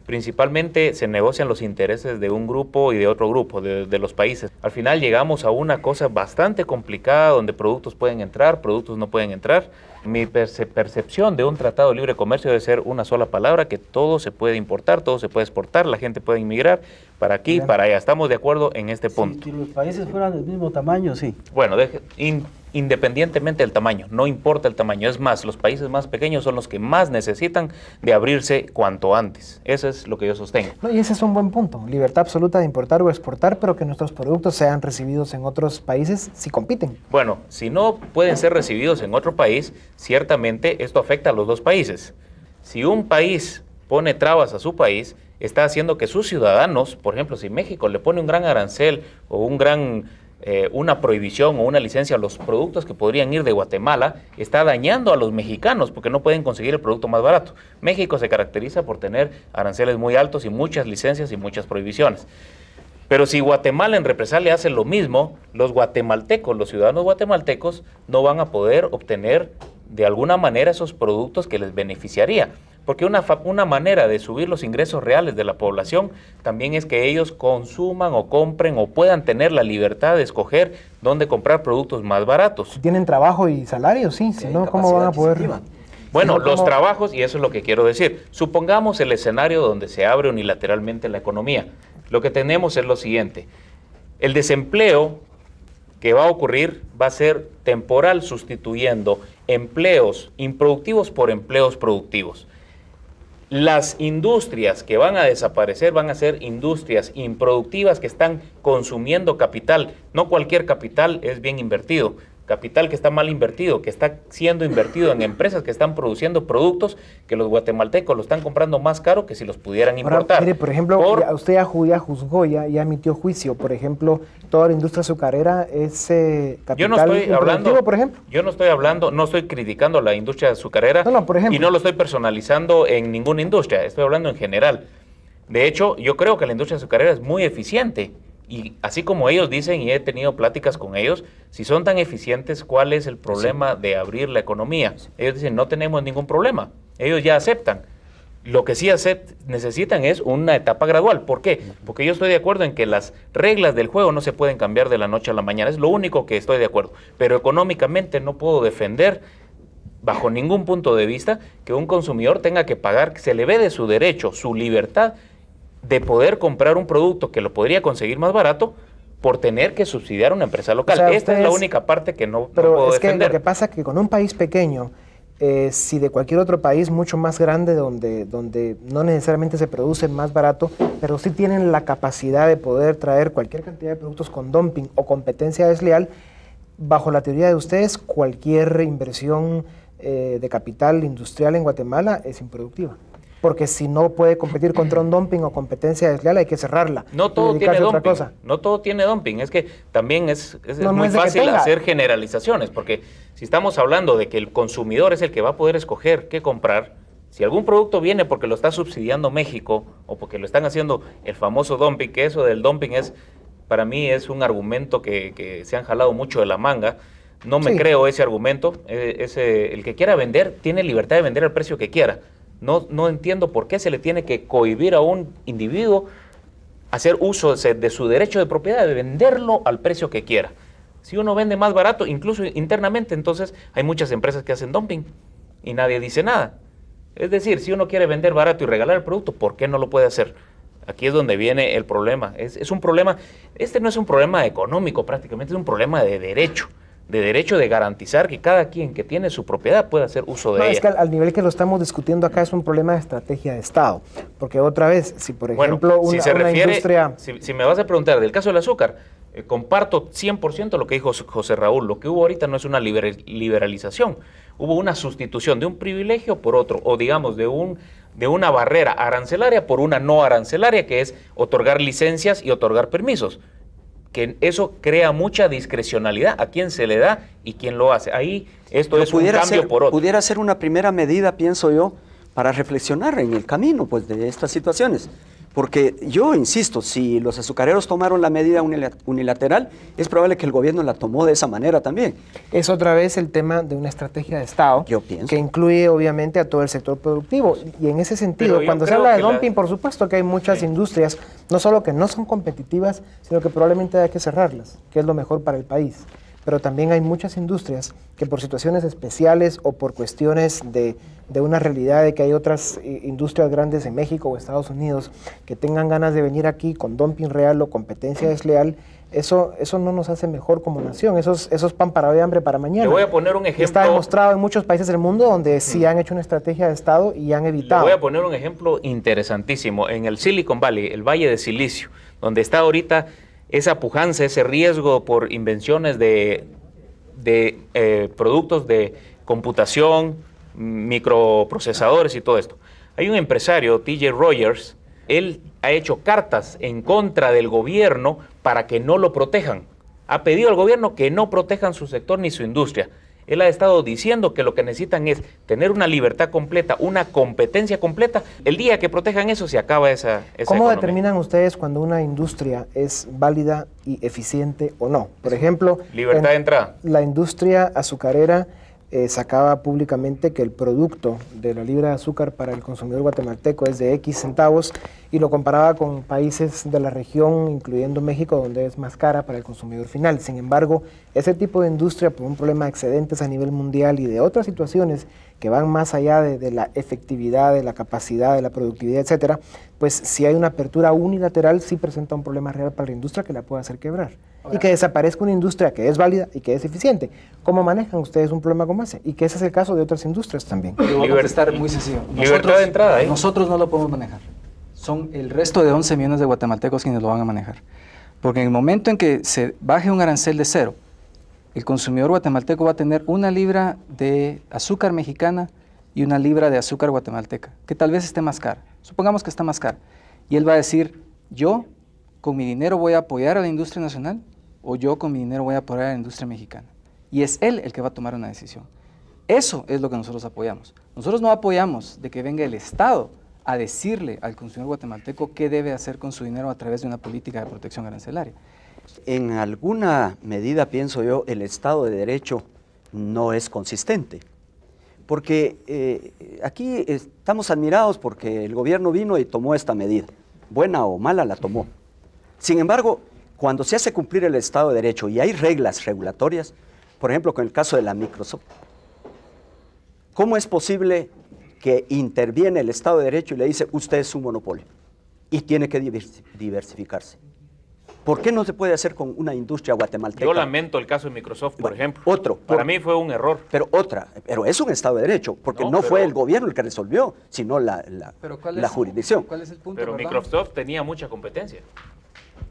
principalmente se negocian los intereses de un grupo y de otro grupo, de, de, los países. Al final llegamos a una cosa bastante complicada donde productos pueden entrar, productos no pueden entrar. Mi perce percepción de un tratado de libre comercio debe ser una sola palabra, que todo se puede importar, todo se puede exportar, la gente puede inmigrar para aquí, Bien. para allá. Estamos de acuerdo en este punto. Si, si los países fueran del mismo tamaño, sí. Bueno, deje, in, independientemente del tamaño, no importa el tamaño, es más, los países más pequeños son los que más necesitan de abrirse cuanto antes. Eso es lo que yo sostengo. No, y ese es un buen punto, libertad absoluta de importar o exportar, pero que nuestros productos sean recibidos en otros países si compiten. Bueno, si no pueden ser recibidos en otro país, ciertamente esto afecta a los dos países. Si un país pone trabas a su país, está haciendo que sus ciudadanos, por ejemplo, si México le pone un gran arancel o un gran eh, una prohibición o una licencia a los productos que podrían ir de Guatemala, está dañando a los mexicanos porque no pueden conseguir el producto más barato. México se caracteriza por tener aranceles muy altos y muchas licencias y muchas prohibiciones. Pero si Guatemala en represalia hace lo mismo, los guatemaltecos, los ciudadanos guatemaltecos, no van a poder obtener de alguna manera esos productos que les beneficiaría. Porque una, una, manera de subir los ingresos reales de la población también es que ellos consuman o compren o puedan tener la libertad de escoger dónde comprar productos más baratos. Si tienen trabajo y salario, sí, si no, ¿cómo van a poder...? Bueno, los trabajos, y eso es lo que quiero decir. Supongamos el escenario donde se abre unilateralmente la economía. Lo que tenemos es lo siguiente. El desempleo que va a ocurrir va a ser temporal sustituyendo empleos improductivos por empleos productivos. Las industrias que van a desaparecer van a ser industrias improductivas que están consumiendo capital. No cualquier capital es bien invertido capital que está mal invertido, que está siendo invertido en empresas que están produciendo productos que los guatemaltecos lo están comprando más caro que si los pudieran importar. Ahora, mire, por ejemplo, por, usted ya, ya juzgó, ya, ya, emitió juicio, por ejemplo, toda la industria azucarera es eh, capital yo no estoy hablando, por ejemplo. Yo no estoy hablando, no estoy criticando la industria azucarera no, no, por ejemplo. y no lo estoy personalizando en ninguna industria, estoy hablando en general. De hecho, yo creo que la industria azucarera es muy eficiente y así como ellos dicen, y he tenido pláticas con ellos, si son tan eficientes, ¿cuál es el problema sí. de abrir la economía? Ellos dicen, no tenemos ningún problema. Ellos ya aceptan. Lo que sí necesitan es una etapa gradual. ¿Por qué? Porque yo estoy de acuerdo en que las reglas del juego no se pueden cambiar de la noche a la mañana. Es lo único que estoy de acuerdo. Pero económicamente no puedo defender bajo ningún punto de vista que un consumidor tenga que pagar, que se le ve de su derecho, su libertad de poder comprar un producto que lo podría conseguir más barato por tener que subsidiar a una empresa local. Esta es la única parte que no, pero puedo es defender. Que lo que pasa es que con un país pequeño, eh, si de cualquier otro país mucho más grande, donde, donde no necesariamente se produce más barato, pero sí tienen la capacidad de poder traer cualquier cantidad de productos con dumping o competencia desleal, bajo la teoría de ustedes, cualquier inversión eh, de capital industrial en Guatemala es improductiva porque si no puede competir contra un dumping o competencia desleal hay que cerrarla. No todo tiene dumping. No todo tiene dumping. Es que también es, muy fácil hacer generalizaciones, porque si estamos hablando de que el consumidor es el que va a poder escoger qué comprar, si algún producto viene porque lo está subsidiando México o porque lo están haciendo el famoso dumping, que eso del dumping es, para mí es un argumento que, se han jalado mucho de la manga. No me creo ese argumento. Eh, ese, el que quiera vender tiene libertad de vender al precio que quiera no, no entiendo por qué se le tiene que cohibir a un individuo hacer uso de su derecho de propiedad, de venderlo al precio que quiera. Si uno vende más barato, incluso internamente, entonces hay muchas empresas que hacen dumping y nadie dice nada. Es decir, si uno quiere vender barato y regalar el producto, ¿por qué no lo puede hacer? Aquí es donde viene el problema. Es, es un problema, este no es un problema económico prácticamente, es un problema de derecho de derecho de garantizar que cada quien que tiene su propiedad pueda hacer uso de ella. Es que al, nivel que lo estamos discutiendo acá es un problema de estrategia de Estado, porque otra vez, si por ejemplo una, si se refiere, industria... Si, me vas a preguntar del caso del azúcar, eh, comparto 100% lo que dijo José Raúl, lo que hubo ahorita no es una liberalización, hubo una sustitución de un privilegio por otro, o digamos de un de una barrera arancelaria por una no arancelaria, que es otorgar licencias y otorgar permisos que eso crea mucha discrecionalidad a quién se le da y quién lo hace. Ahí esto es un cambio por otro. Pudiera ser una primera medida, pienso yo, para reflexionar en el camino pues, de estas situaciones. Porque yo insisto, si los azucareros tomaron la medida unilateral, es probable que el gobierno la tomó de esa manera también. Es otra vez el tema de una estrategia de Estado yo pienso. que incluye obviamente a todo el sector productivo. Y en ese sentido, cuando se habla de dumping, por supuesto que hay muchas industrias, no solo que no son competitivas, sino que probablemente hay que cerrarlas, que es lo mejor para el país pero también hay muchas industrias que por situaciones especiales o por cuestiones de, una realidad de que hay otras eh, industrias grandes en México o Estados Unidos que tengan ganas de venir aquí con dumping real o competencia desleal, eso, eso no nos hace mejor como nación, eso es, pan para hoy, hambre para mañana. Le voy a poner un ejemplo. Está demostrado en muchos países del mundo donde sí han hecho una estrategia de Estado y han evitado. Le voy a poner un ejemplo interesantísimo. En el Silicon Valley, el Valle de Silicio, donde está ahorita esa pujanza, ese riesgo por invenciones de, eh, productos de computación, microprocesadores y todo esto. Hay un empresario, TJ Rogers, él ha hecho cartas en contra del gobierno para que no lo protejan. Ha pedido al gobierno que no protejan su sector ni su industria. Él ha estado diciendo que lo que necesitan es tener una libertad completa, una competencia completa. El día que protejan eso, se acaba esa, esa ¿Cómo determinan ustedes cuando una industria es válida y eficiente o no? Por ejemplo... Libertad de entrada. La industria azucarera eh, sacaba públicamente que el producto de la libra de azúcar para el consumidor guatemalteco es de X centavos y lo comparaba con países de la región, incluyendo México, donde es más cara para el consumidor final. Sin embargo, ese tipo de industria, por un problema de excedentes a nivel mundial y de otras situaciones que van más allá de, la efectividad, de la capacidad, de la productividad, etcétera, pues si hay una apertura unilateral, sí presenta un problema real para la industria que la puede hacer quebrar y que desaparezca una industria que es válida y que es eficiente. ¿Cómo manejan ustedes un problema como ese? Y que ese es el caso de otras industrias también. Yo voy estar muy sencillo. Nosotros, de entrada, ¿eh? Nosotros no lo podemos manejar. Son el resto de 11 millones de guatemaltecos quienes lo van a manejar. Porque en el momento en que se baje un arancel de cero, el consumidor guatemalteco va a tener una libra de azúcar mexicana y una libra de azúcar guatemalteca, que tal vez esté más cara. Supongamos que está más cara. Y él va a decir, yo con mi dinero voy a apoyar a la industria nacional o yo con mi dinero voy a apoyar a la industria mexicana. Y es él el que va a tomar una decisión. Eso es lo que nosotros apoyamos. Nosotros no apoyamos de que venga el Estado a decirle al consumidor guatemalteco qué debe hacer con su dinero a través de una política de protección arancelaria. En alguna medida, pienso yo, el Estado de Derecho no es consistente. Porque eh, aquí estamos admirados porque el gobierno vino y tomó esta medida. Buena o mala la tomó. Sin embargo, cuando se hace cumplir el Estado de Derecho y hay reglas regulatorias, por ejemplo, con el caso de la Microsoft, ¿cómo es posible que interviene el Estado de Derecho y le dice, usted es un monopolio y tiene que diversificarse? ¿Por qué no se puede hacer con una industria guatemalteca? Yo lamento el caso de Microsoft, por Bueno, ejemplo. otro, Para por- mí fue un error. Pero otra, pero es un Estado de Derecho, porque No, no, fue el gobierno el que resolvió, sino la, la, Pero ¿cuál la es- jurisdicción. ¿Cuál es el punto? Pero? Microsoft tenía mucha competencia.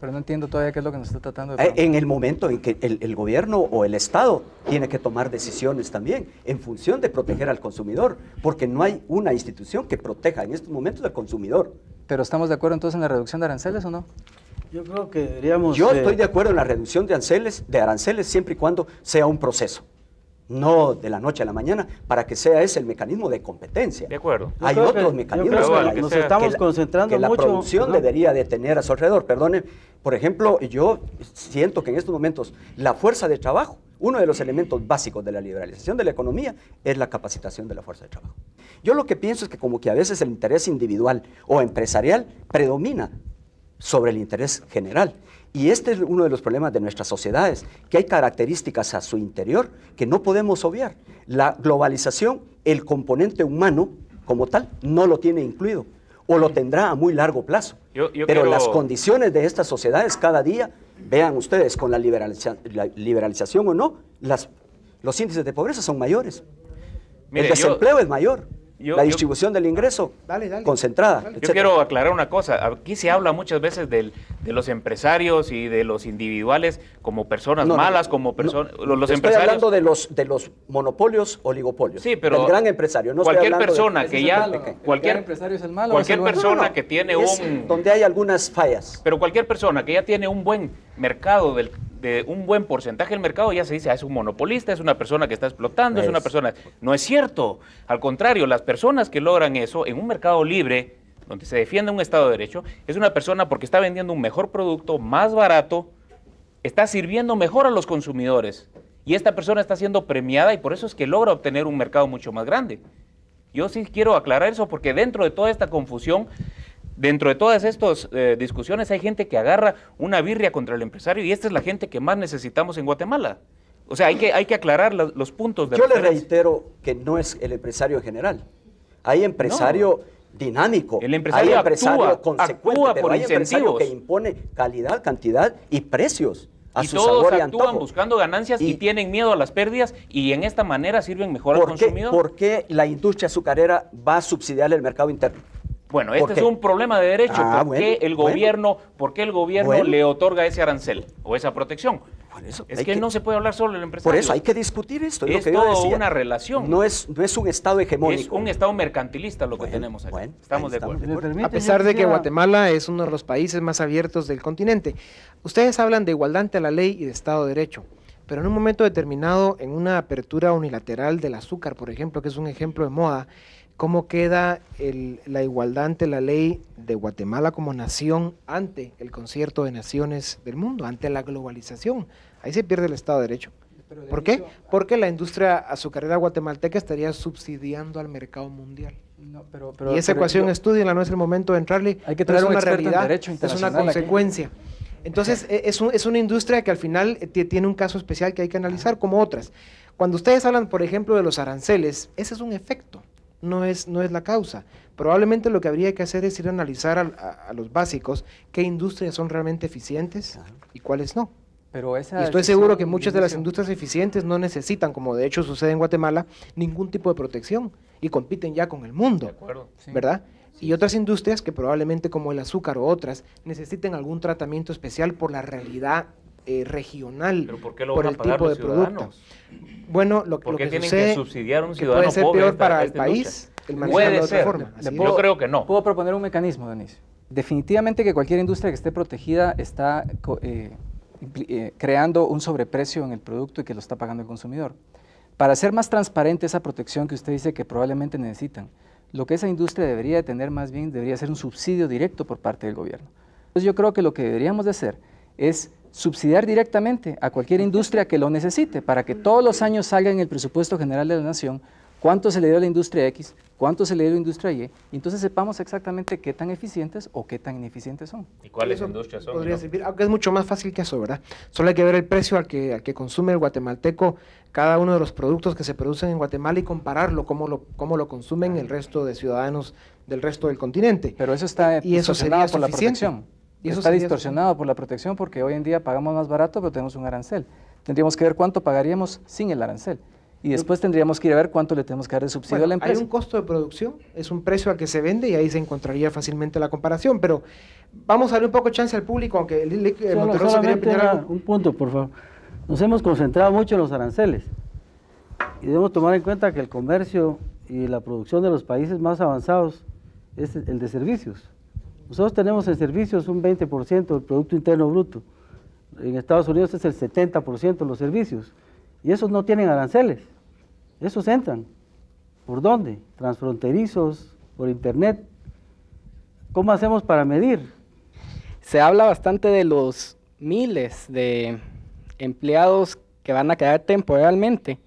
Pero no entiendo todavía qué es lo que nos está tratando de Eh. En el momento en que el, el gobierno o el Estado tiene que tomar decisiones también en función de proteger al consumidor, porque no hay una institución que proteja en estos momentos al consumidor. Pero estamos de acuerdo entonces en la reducción de aranceles o no? Yo creo que deberíamos... Yo eh, estoy de acuerdo en la reducción de aranceles, de aranceles siempre y cuando sea un proceso, no de la noche a la mañana, para que sea ese el mecanismo de competencia. De acuerdo. Yo Hay que- otros mecanismos que la- nos estamos la- concentrando que la mucho, producción debería de tener a su alrededor. Perdone, por ejemplo, yo siento que en estos momentos la fuerza de trabajo, uno de los elementos básicos de la liberalización de la economía es la capacitación de la fuerza de trabajo. Yo lo que pienso es que como que a veces el interés individual o empresarial predomina sobre el interés general. Y este es uno de los problemas de nuestras sociedades, que hay características a su interior que no podemos obviar. La globalización, el componente humano como tal, no lo tiene incluido o lo tendrá a muy largo plazo. Yo- yo Pero quiero- las condiciones de estas sociedades cada día, vean ustedes, con la, liberaliza- la liberalización o no, las, los índices de pobreza son mayores. Mire, el yo- desempleo es mayor. Yo- la yo- distribución del ingreso Dale, dale. concentrada. Dale. Yo quiero aclarar una cosa. Aquí se habla muchas veces del- de los empresarios y de los individuales como personas No, malas, no, como no. personas. los Estoy empresarios. hablando de los, de los monopolios, oligopolios. Sí, pero Del gran empresario. No estoy cualquier de- persona Ese que ya malo. ¿El cualquier empresario es el malo cualquier persona que tiene es un Donde hay algunas fallas. pero cualquier persona que ya tiene un buen mercado del, de un buen porcentaje del mercado ya se dice ah, es un monopolista, es una persona que está explotando, es, Es. una persona no es cierto. Al contrario, las personas que logran eso en un mercado libre donde se defiende un Estado de Derecho, es una persona porque está vendiendo un mejor producto, más barato, está sirviendo mejor a los consumidores. Y esta persona está siendo premiada y por eso es que logra obtener un mercado mucho más grande. Yo sí quiero aclarar eso porque dentro de toda esta confusión, dentro de todas estas eh, discusiones hay gente que agarra una birria contra el empresario y esta es la gente que más necesitamos en Guatemala. O sea, hay que, hay que aclarar la- los puntos de Yo le reitero que no es el empresario en general. Hay empresario dinámico. El empresario hay empresario actúa- consecuente, actúa pero por hay empresario incentivos. que impone calidad, cantidad y precios a y su todos sabor y actúan antojo. buscando ganancias y, Y- tienen miedo a las pérdidas y en esta manera sirven mejor al ¿Por qué, consumidor. por qué la industria azucarera va a subsidiar el mercado interno? Bueno, ¿Por este es un problema de derecho. Ah, ¿Por, qué bueno, el bueno. gobierno, ¿Por qué el gobierno Bueno. le otorga ese arancel o esa protección? Por eso es hay que, que- no se puede hablar solo del empresario. Por eso hay que discutir esto. Es, lo Es yo todo decía. una relación. No es, no es un Estado hegemónico. Es un Estado mercantilista lo que Bueno, tenemos aquí. bueno, estamos ahí de estamos acuerdo. de ¿Me permite? A pesar de que Guatemala es uno de los países más abiertos del continente. Ustedes hablan de igualdad ante la ley y de Estado de Derecho, pero en un momento determinado, en una apertura unilateral del azúcar, por ejemplo, que es un ejemplo de moda, ¿cómo queda el- la igualdad ante la ley de Guatemala como nación ante el concierto de naciones del mundo, ante la globalización? Ahí se pierde el Estado de Derecho. ¿Por qué? Porque la industria azucarera guatemalteca estaría subsidiando al mercado mundial. No, pero- pero- y esa pero ecuación estudienla, no es el momento de entrarle. Hay que traer es un una experto en realidad, derecho es una aquí. consecuencia. Entonces, e- es, un- es una industria que al final eh, ti- tiene un caso especial que hay que analizar como otras. Cuando ustedes hablan, por ejemplo, de los aranceles, ese es un efecto, no es, no es la causa. Probablemente lo que habría que hacer es ir a analizar al- a, a los básicos qué industrias son realmente eficientes y cuáles no. Pero esa Y estoy seguro que muchas de las industrias eficientes no necesitan, como de hecho sucede en Guatemala, ningún tipo de protección y compiten ya con el mundo. De acuerdo. Sí. ¿verdad? Y otras industrias que probablemente como el azúcar o otras necesiten algún tratamiento especial por la realidad eh, regional, Pero ¿por qué lo por van a el pagar tipo los de producto. ciudadanos? Bueno, lo, ¿Por lo qué que tienen sucede que subsidiar a un que ciudadano puede ser pobre peor para el país el Puede manejarlo de otra ser. forma. Le Así puedo- Yo creo que no. Puedo proponer un mecanismo, Denise. Definitivamente que cualquier industria que esté protegida está eh, eh, creando un sobreprecio en el producto y que lo está pagando el consumidor. Para hacer más transparente esa protección que usted dice que probablemente necesitan, lo que esa industria debería de tener más bien debería ser un subsidio directo por parte del gobierno. Entonces yo creo que lo que deberíamos de hacer es subsidiar directamente a cualquier industria que lo necesite para que todos los años salga en el presupuesto general de la nación cuánto se le dio a la industria X, cuánto se le dio a la industria Y, y entonces sepamos exactamente qué tan eficientes o qué tan ineficientes son. ¿Y cuáles Eso industrias son? Podría no? servir, aunque es mucho más fácil que eso, ¿verdad? Solo hay que ver el precio al que, al que consume el guatemalteco cada uno de los productos que se producen en Guatemala y compararlo, cómo lo, cómo lo consumen el resto de ciudadanos del resto del continente. Pero eso está Y eso sería por la suficiente. protección. Y eso está distorsionado por la protección porque hoy en día pagamos más barato, pero tenemos un arancel. Tendríamos que ver cuánto pagaríamos sin el arancel. Y después tendríamos que ir a ver cuánto le tenemos que dar de subsidio a la empresa. Hay un costo de producción, es un precio al que se vende y ahí se encontraría fácilmente la comparación. Pero vamos a darle un poco de chance al público, aunque el, el, quería Un punto, por favor. Nos hemos concentrado mucho en los aranceles y debemos tomar en cuenta que el comercio y la producción de los países más avanzados es el de servicios. Nosotros tenemos en servicios un 20% del Producto Interno Bruto. En Estados Unidos es el 70% de los servicios. Y esos no tienen aranceles. Esos entran. ¿Por dónde? Transfronterizos, por internet. ¿Cómo hacemos para medir? Se habla bastante de los miles de empleados que van a quedar temporalmente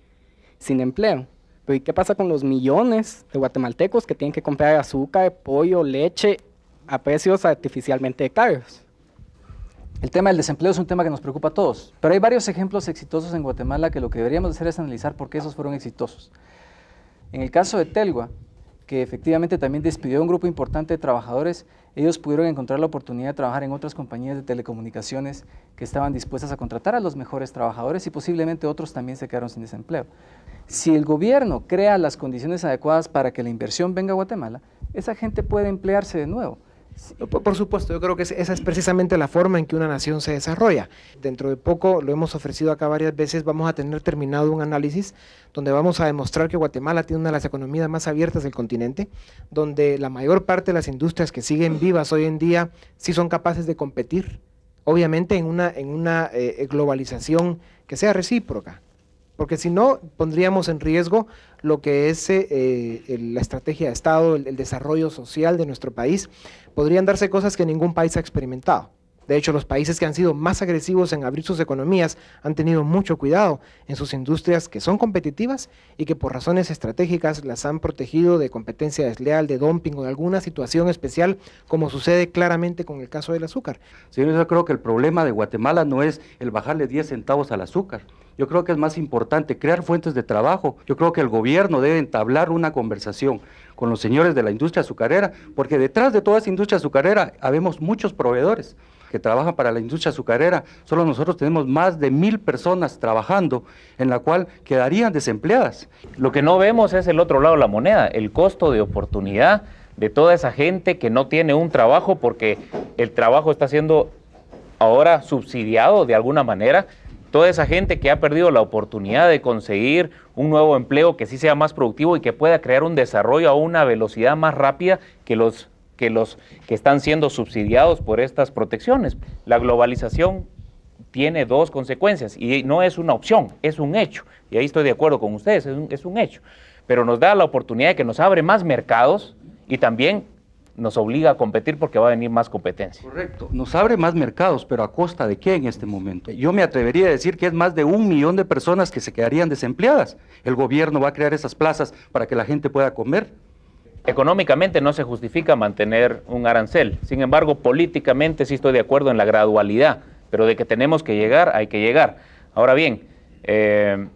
sin empleo. Pero ¿y qué pasa con los millones de guatemaltecos que tienen que comprar azúcar, pollo, leche a precios artificialmente caros. El tema del desempleo es un tema que nos preocupa a todos, pero hay varios ejemplos exitosos en Guatemala que lo que deberíamos hacer es analizar por qué esos fueron exitosos. En el caso de Telgua, que efectivamente también despidió a un grupo importante de trabajadores, ellos pudieron encontrar la oportunidad de trabajar en otras compañías de telecomunicaciones que estaban dispuestas a contratar a los mejores trabajadores y posiblemente otros también se quedaron sin desempleo. Si el gobierno crea las condiciones adecuadas para que la inversión venga a Guatemala, esa gente puede emplearse de nuevo. Por supuesto, yo creo que esa es precisamente la forma en que una nación se desarrolla. Dentro de poco, lo hemos ofrecido acá varias veces, vamos a tener terminado un análisis donde vamos a demostrar que Guatemala tiene una de las economías más abiertas del continente, donde la mayor parte de las industrias que siguen vivas hoy en día sí son capaces de competir, obviamente en una, en una eh, globalización que sea recíproca porque si no pondríamos en riesgo lo que es eh, la estrategia de Estado, el, desarrollo social de nuestro país. Podrían darse cosas que ningún país ha experimentado. De hecho, los países que han sido más agresivos en abrir sus economías han tenido mucho cuidado en sus industrias que son competitivas y que por razones estratégicas las han protegido de competencia desleal, de dumping o de alguna situación especial, como sucede claramente con el caso del azúcar. Señor, yo creo que el problema de Guatemala no es el bajarle 10 centavos al azúcar. Yo creo que es más importante crear fuentes de trabajo. Yo creo que el gobierno debe entablar una conversación con los señores de la industria azucarera, porque detrás de toda esa industria azucarera habemos muchos proveedores que trabajan para la industria azucarera. Solo nosotros tenemos más de mil personas trabajando, en la cual quedarían desempleadas. Lo que no vemos es el otro lado de la moneda, el costo de oportunidad de toda esa gente que no tiene un trabajo porque el trabajo está siendo ahora subsidiado de alguna manera toda esa gente que ha perdido la oportunidad de conseguir un nuevo empleo que sí sea más productivo y que pueda crear un desarrollo a una velocidad más rápida que los que los que están siendo subsidiados por estas protecciones. La globalización tiene dos consecuencias y no es una opción, es un hecho. Y ahí estoy de acuerdo con ustedes, es un, es un hecho. Pero nos da la oportunidad de que nos abre más mercados y también nos obliga a competir porque va a venir más competencia. Correcto, nos abre más mercados, pero ¿a costa de qué en este momento? Yo me atrevería a decir que es más de un millón de personas que se quedarían desempleadas. El gobierno va a crear esas plazas para que la gente pueda comer. Económicamente no se justifica mantener un arancel, sin embargo, políticamente sí estoy de acuerdo en la gradualidad, pero de que tenemos que llegar, hay que llegar. Ahora bien, eh,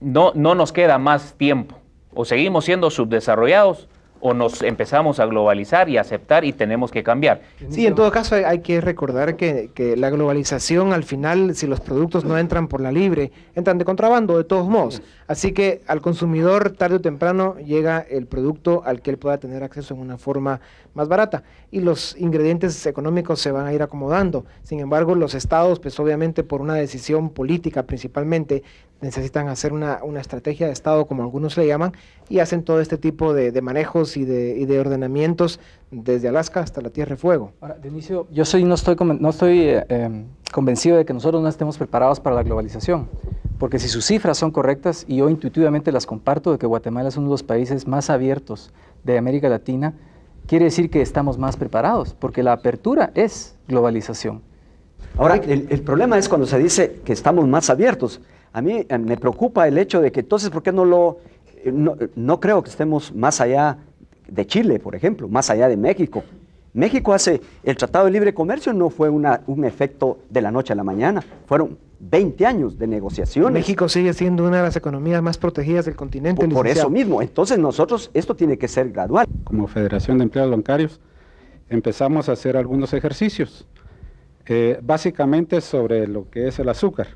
no, no nos queda más tiempo, o seguimos siendo subdesarrollados o nos empezamos a globalizar y aceptar y tenemos que cambiar. Sí, en todo caso hay, que recordar que, la globalización al final, si los productos no entran por la libre, entran de contrabando de todos modos. Así que al consumidor tarde o temprano llega el producto al que él pueda tener acceso en una forma más barata y los ingredientes económicos se van a ir acomodando. Sin embargo, los estados, pues obviamente por una decisión política principalmente, necesitan hacer una, estrategia de Estado, como algunos le llaman, y hacen todo este tipo de, manejos y de, de, ordenamientos desde Alaska hasta la Tierra de Fuego. Ahora, Dionisio, yo soy, no estoy, no estoy eh, em, convencido de que nosotros no estemos preparados para la globalización, porque si sus cifras son correctas, y yo intuitivamente las comparto, de que Guatemala es uno de los países más abiertos de América Latina, quiere decir que estamos más preparados, porque la apertura es globalización. Ahora, el, problema es cuando se dice que estamos más abiertos. A mí eh, me preocupa el hecho de que entonces, ¿por qué no lo... Eh, no, creo que estemos más allá de Chile, por ejemplo, más allá de México. México hace, el Tratado de Libre Comercio no fue un efecto de la noche a la mañana, fueron 20 años de negociaciones. México sigue siendo una de las economías más protegidas del continente. Por, por eso mismo, entonces nosotros, esto tiene que ser gradual. Como Federación de Empleados Bancarios, empezamos a hacer algunos ejercicios eh, básicamente sobre lo que es el azúcar.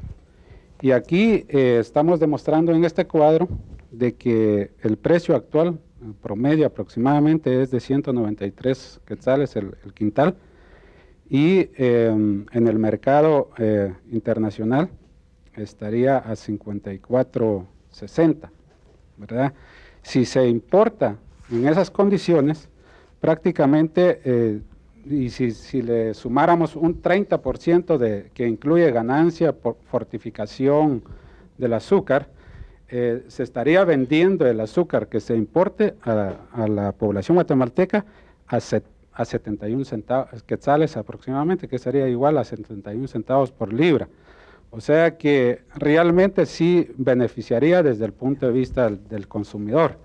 Y aquí eh, estamos demostrando en este cuadro de que el precio actual, promedio aproximadamente, es de 193 quetzales el, el quintal, y em, en el mercado eh, internacional estaría a 54.60, ¿verdad? Si se importa en esas condiciones, prácticamente, eh, y si, le sumáramos un 30% de, que incluye ganancia por fortificación del azúcar, eh, se estaría vendiendo el azúcar que se importe a, la población guatemalteca a a 71 centavos, quetzales aproximadamente, que sería igual a 71 centavos por libra. O sea que realmente sí beneficiaría desde el punto de vista del consumidor.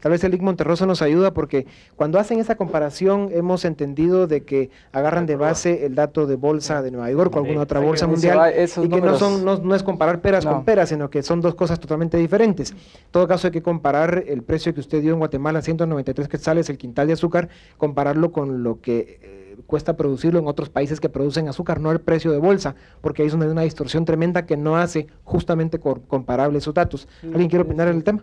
Tal vez el IC Monterroso nos ayuda porque cuando hacen esa comparación hemos entendido de que agarran de base el dato de bolsa de Nueva York o alguna otra bolsa mundial y que no, son, no, es comparar peras con peras, sino que son dos cosas totalmente diferentes. En todo caso hay que comparar el precio que usted dio en Guatemala, 193 quetzales el quintal de azúcar, compararlo con lo que eh, cuesta producirlo en otros países que producen azúcar, no el precio de bolsa, porque ahí es donde hay una distorsión tremenda que no hace justamente comparable esos datos. ¿Alguien quiere opinar en el tema?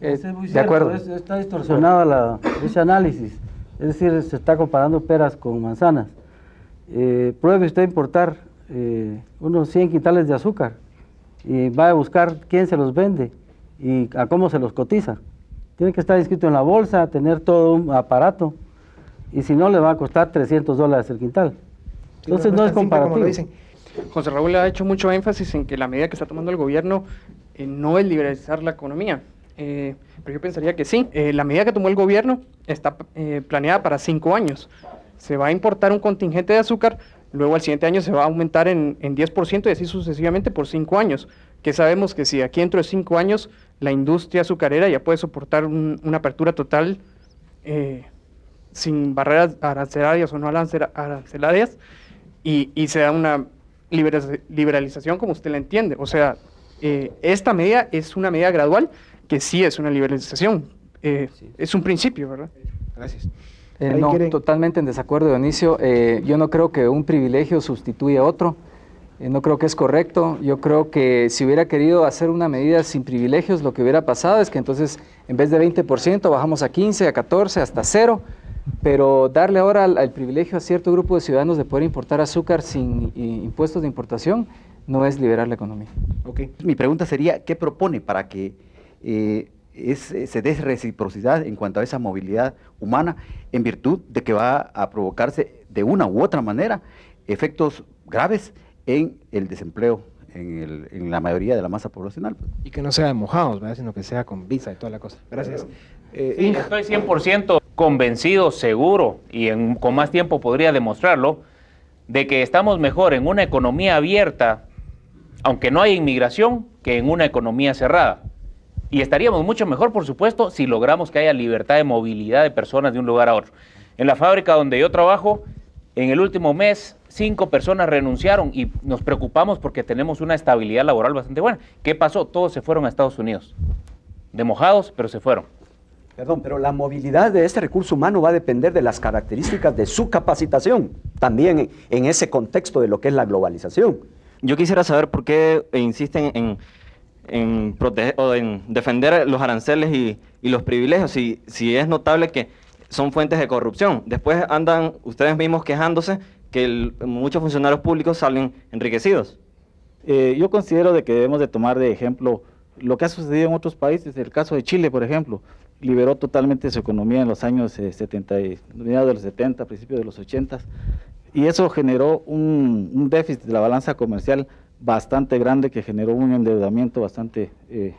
De acuerdo. está distorsionado ese análisis. Es decir, se está comparando peras con manzanas. Eh, pruebe usted importar eh, unos 100 quintales de azúcar y va a buscar quién se los vende y a cómo se los cotiza. Tiene que estar inscrito en la bolsa, tener todo un aparato y si no le va a costar 300 dólares el quintal. Entonces no, es comparativo. José Raúl ha hecho mucho énfasis en que la medida que está tomando el gobierno eh, no es liberalizar la economía, eh, pero yo pensaría que sí. Eh, la medida que tomó el gobierno está eh, planeada para cinco años. Se va a importar un contingente de azúcar, luego al siguiente año se va a aumentar en, en 10% y así sucesivamente por cinco años. Que sabemos que si aquí dentro de cinco años la industria azucarera ya puede soportar una apertura total sin barreras arancelarias o no arancelarias y, y se da una liberalización como usted la entiende. O sea, esta medida es una medida gradual que sí es una liberalización. Eh, es un principio, ¿verdad? Gracias. Eh, no, totalmente en desacuerdo, Dionisio. Eh, yo no creo que un privilegio sustituya a otro. no creo que es correcto. Yo creo que si hubiera querido hacer una medida sin privilegios, lo que hubiera pasado es que entonces en vez de 20% bajamos a 15, a 14, hasta cero. Pero darle ahora el privilegio a cierto grupo de ciudadanos de poder importar azúcar sin impuestos de importación no es liberar la economía. Okay. Mi pregunta sería, ¿qué propone para que eh, es, eh, se dé reciprocidad en cuanto a esa movilidad humana en virtud de que va a provocarse de una u otra manera efectos graves en el desempleo en, la mayoría de la masa poblacional. Y que no sea de mojados, sino que sea con visa y toda la cosa. Gracias. Eh, estoy 100% convencido, seguro, y con más tiempo podría demostrarlo, de que estamos mejor en una economía abierta, aunque no haya inmigración, que en una economía cerrada. Y estaríamos mucho mejor, por supuesto, si logramos que haya libertad de movilidad de personas de un lugar a otro. En la fábrica donde yo trabajo, en el último mes, cinco personas renunciaron y nos preocupamos porque tenemos una estabilidad laboral bastante buena. ¿Qué pasó? Todos se fueron a Estados Unidos. De mojados, pero se fueron. Perdón, pero la movilidad de este recurso humano va a depender de las características de su capacitación, también en, ese contexto de lo que es la globalización. Yo quisiera saber por qué insisten en en, proteger, o en defender los aranceles y, los privilegios, si, si es notable que son fuentes de corrupción. Después andan ustedes mismos quejándose que muchos funcionarios públicos salen enriquecidos. Eh, yo considero de que debemos de tomar de ejemplo lo que ha sucedido en otros países, el caso de Chile, por ejemplo, liberó totalmente su economía en los años 70, eh, de los 70, principios de los 80, y eso generó un, un déficit de la balanza comercial bastante grande que generó un endeudamiento bastante eh,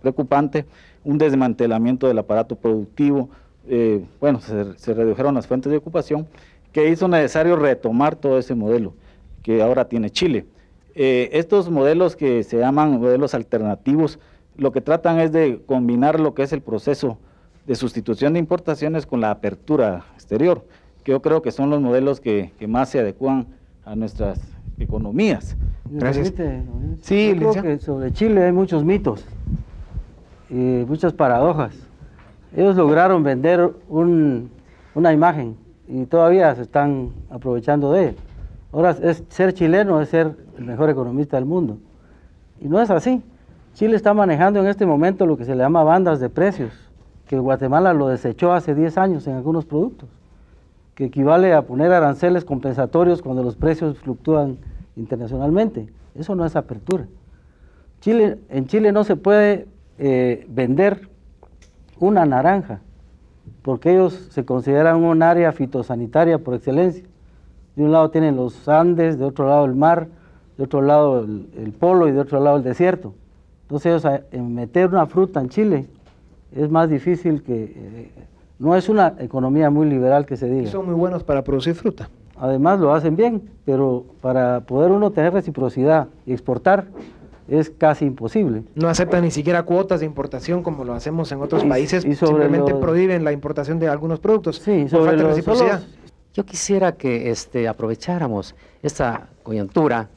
preocupante, un desmantelamiento del aparato productivo, eh, bueno, se, redujeron las fuentes de ocupación, que hizo necesario retomar todo ese modelo que ahora tiene Chile. Eh, estos modelos que se llaman modelos alternativos, lo que tratan es de combinar lo que es el proceso de sustitución de importaciones con la apertura exterior, que yo creo que son los modelos que, que más se adecuan a nuestras economías. Gracias. Sí, creo que sobre Chile hay muchos mitos y muchas paradojas. Ellos lograron vender una imagen y todavía se están aprovechando de él. Ahora, es, ser chileno es ser el mejor economista del mundo. Y no es así. Chile está manejando en este momento lo que se le llama bandas de precios, que Guatemala lo desechó hace 10 años en algunos productos, que equivale a poner aranceles compensatorios cuando los precios fluctúan internacionalmente. Eso no es apertura. Chile, en Chile no se puede eh, vender una naranja, porque ellos se consideran un área fitosanitaria por excelencia. De un lado tienen los Andes, de otro lado el mar, de otro lado el, polo y de otro lado el desierto. Entonces ellos meter una fruta en Chile es más difícil que... Eh, no es una economía muy liberal que se diga. son muy buenos para producir fruta. Además lo hacen bien, pero para poder uno tener reciprocidad y exportar es casi imposible. No aceptan ni siquiera cuotas de importación como lo hacemos en otros países, y simplemente prohíben la importación de algunos productos sí, sobre reciprocidad. Yo quisiera que este, aprovecháramos esta coyuntura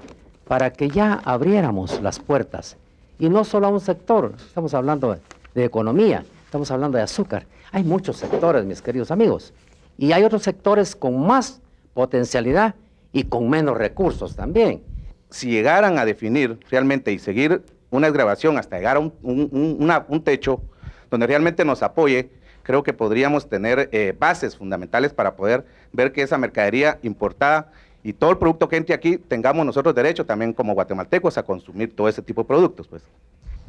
para que ya abriéramos las puertas, y no solo a un sector, estamos hablando de economía, estamos hablando de azúcar. Hay muchos sectores, mis queridos amigos, y hay otros sectores con más potencialidad y con menos recursos también si llegaran a definir realmente y seguir una grabación hasta llegar a un, techo donde realmente nos apoye, creo que podríamos tener eh, bases fundamentales para poder ver que esa mercadería importada y todo el producto que entre aquí tengamos nosotros derecho también como guatemaltecos a consumir todo ese tipo de productos. Pues.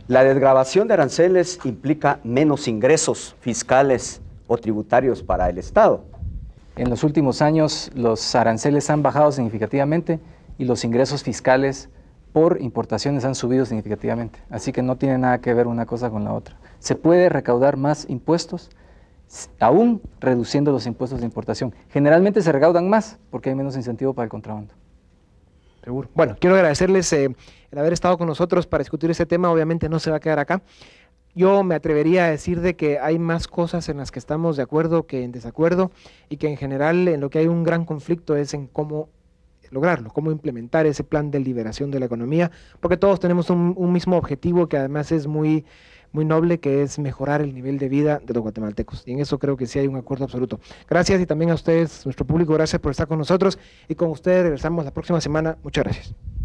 La desgrabación de aranceles implica menos ingresos fiscales o tributarios para el Estado. En los últimos años los aranceles han bajado significativamente y los ingresos fiscales por importaciones han subido significativamente. Así que no tiene nada que ver una cosa con la otra. Se puede recaudar más impuestos, aún reduciendo los impuestos de importación. Generalmente se recaudan más porque hay menos incentivo para el contrabando. Seguro. Bueno, quiero agradecerles eh, el haber estado con nosotros para discutir este tema. Obviamente no se va a quedar acá. Yo me atrevería a decir de que hay más cosas en las que estamos de acuerdo que en desacuerdo y que en general en lo que hay un gran conflicto es en cómo lograrlo, cómo implementar ese plan de liberación de la economía, porque todos tenemos un, mismo objetivo que además es muy, muy noble, que es mejorar el nivel de vida de los guatemaltecos. Y en eso creo que sí hay un acuerdo absoluto. Gracias y también a ustedes, nuestro público, gracias por estar con nosotros y con ustedes regresamos la próxima semana. Muchas gracias.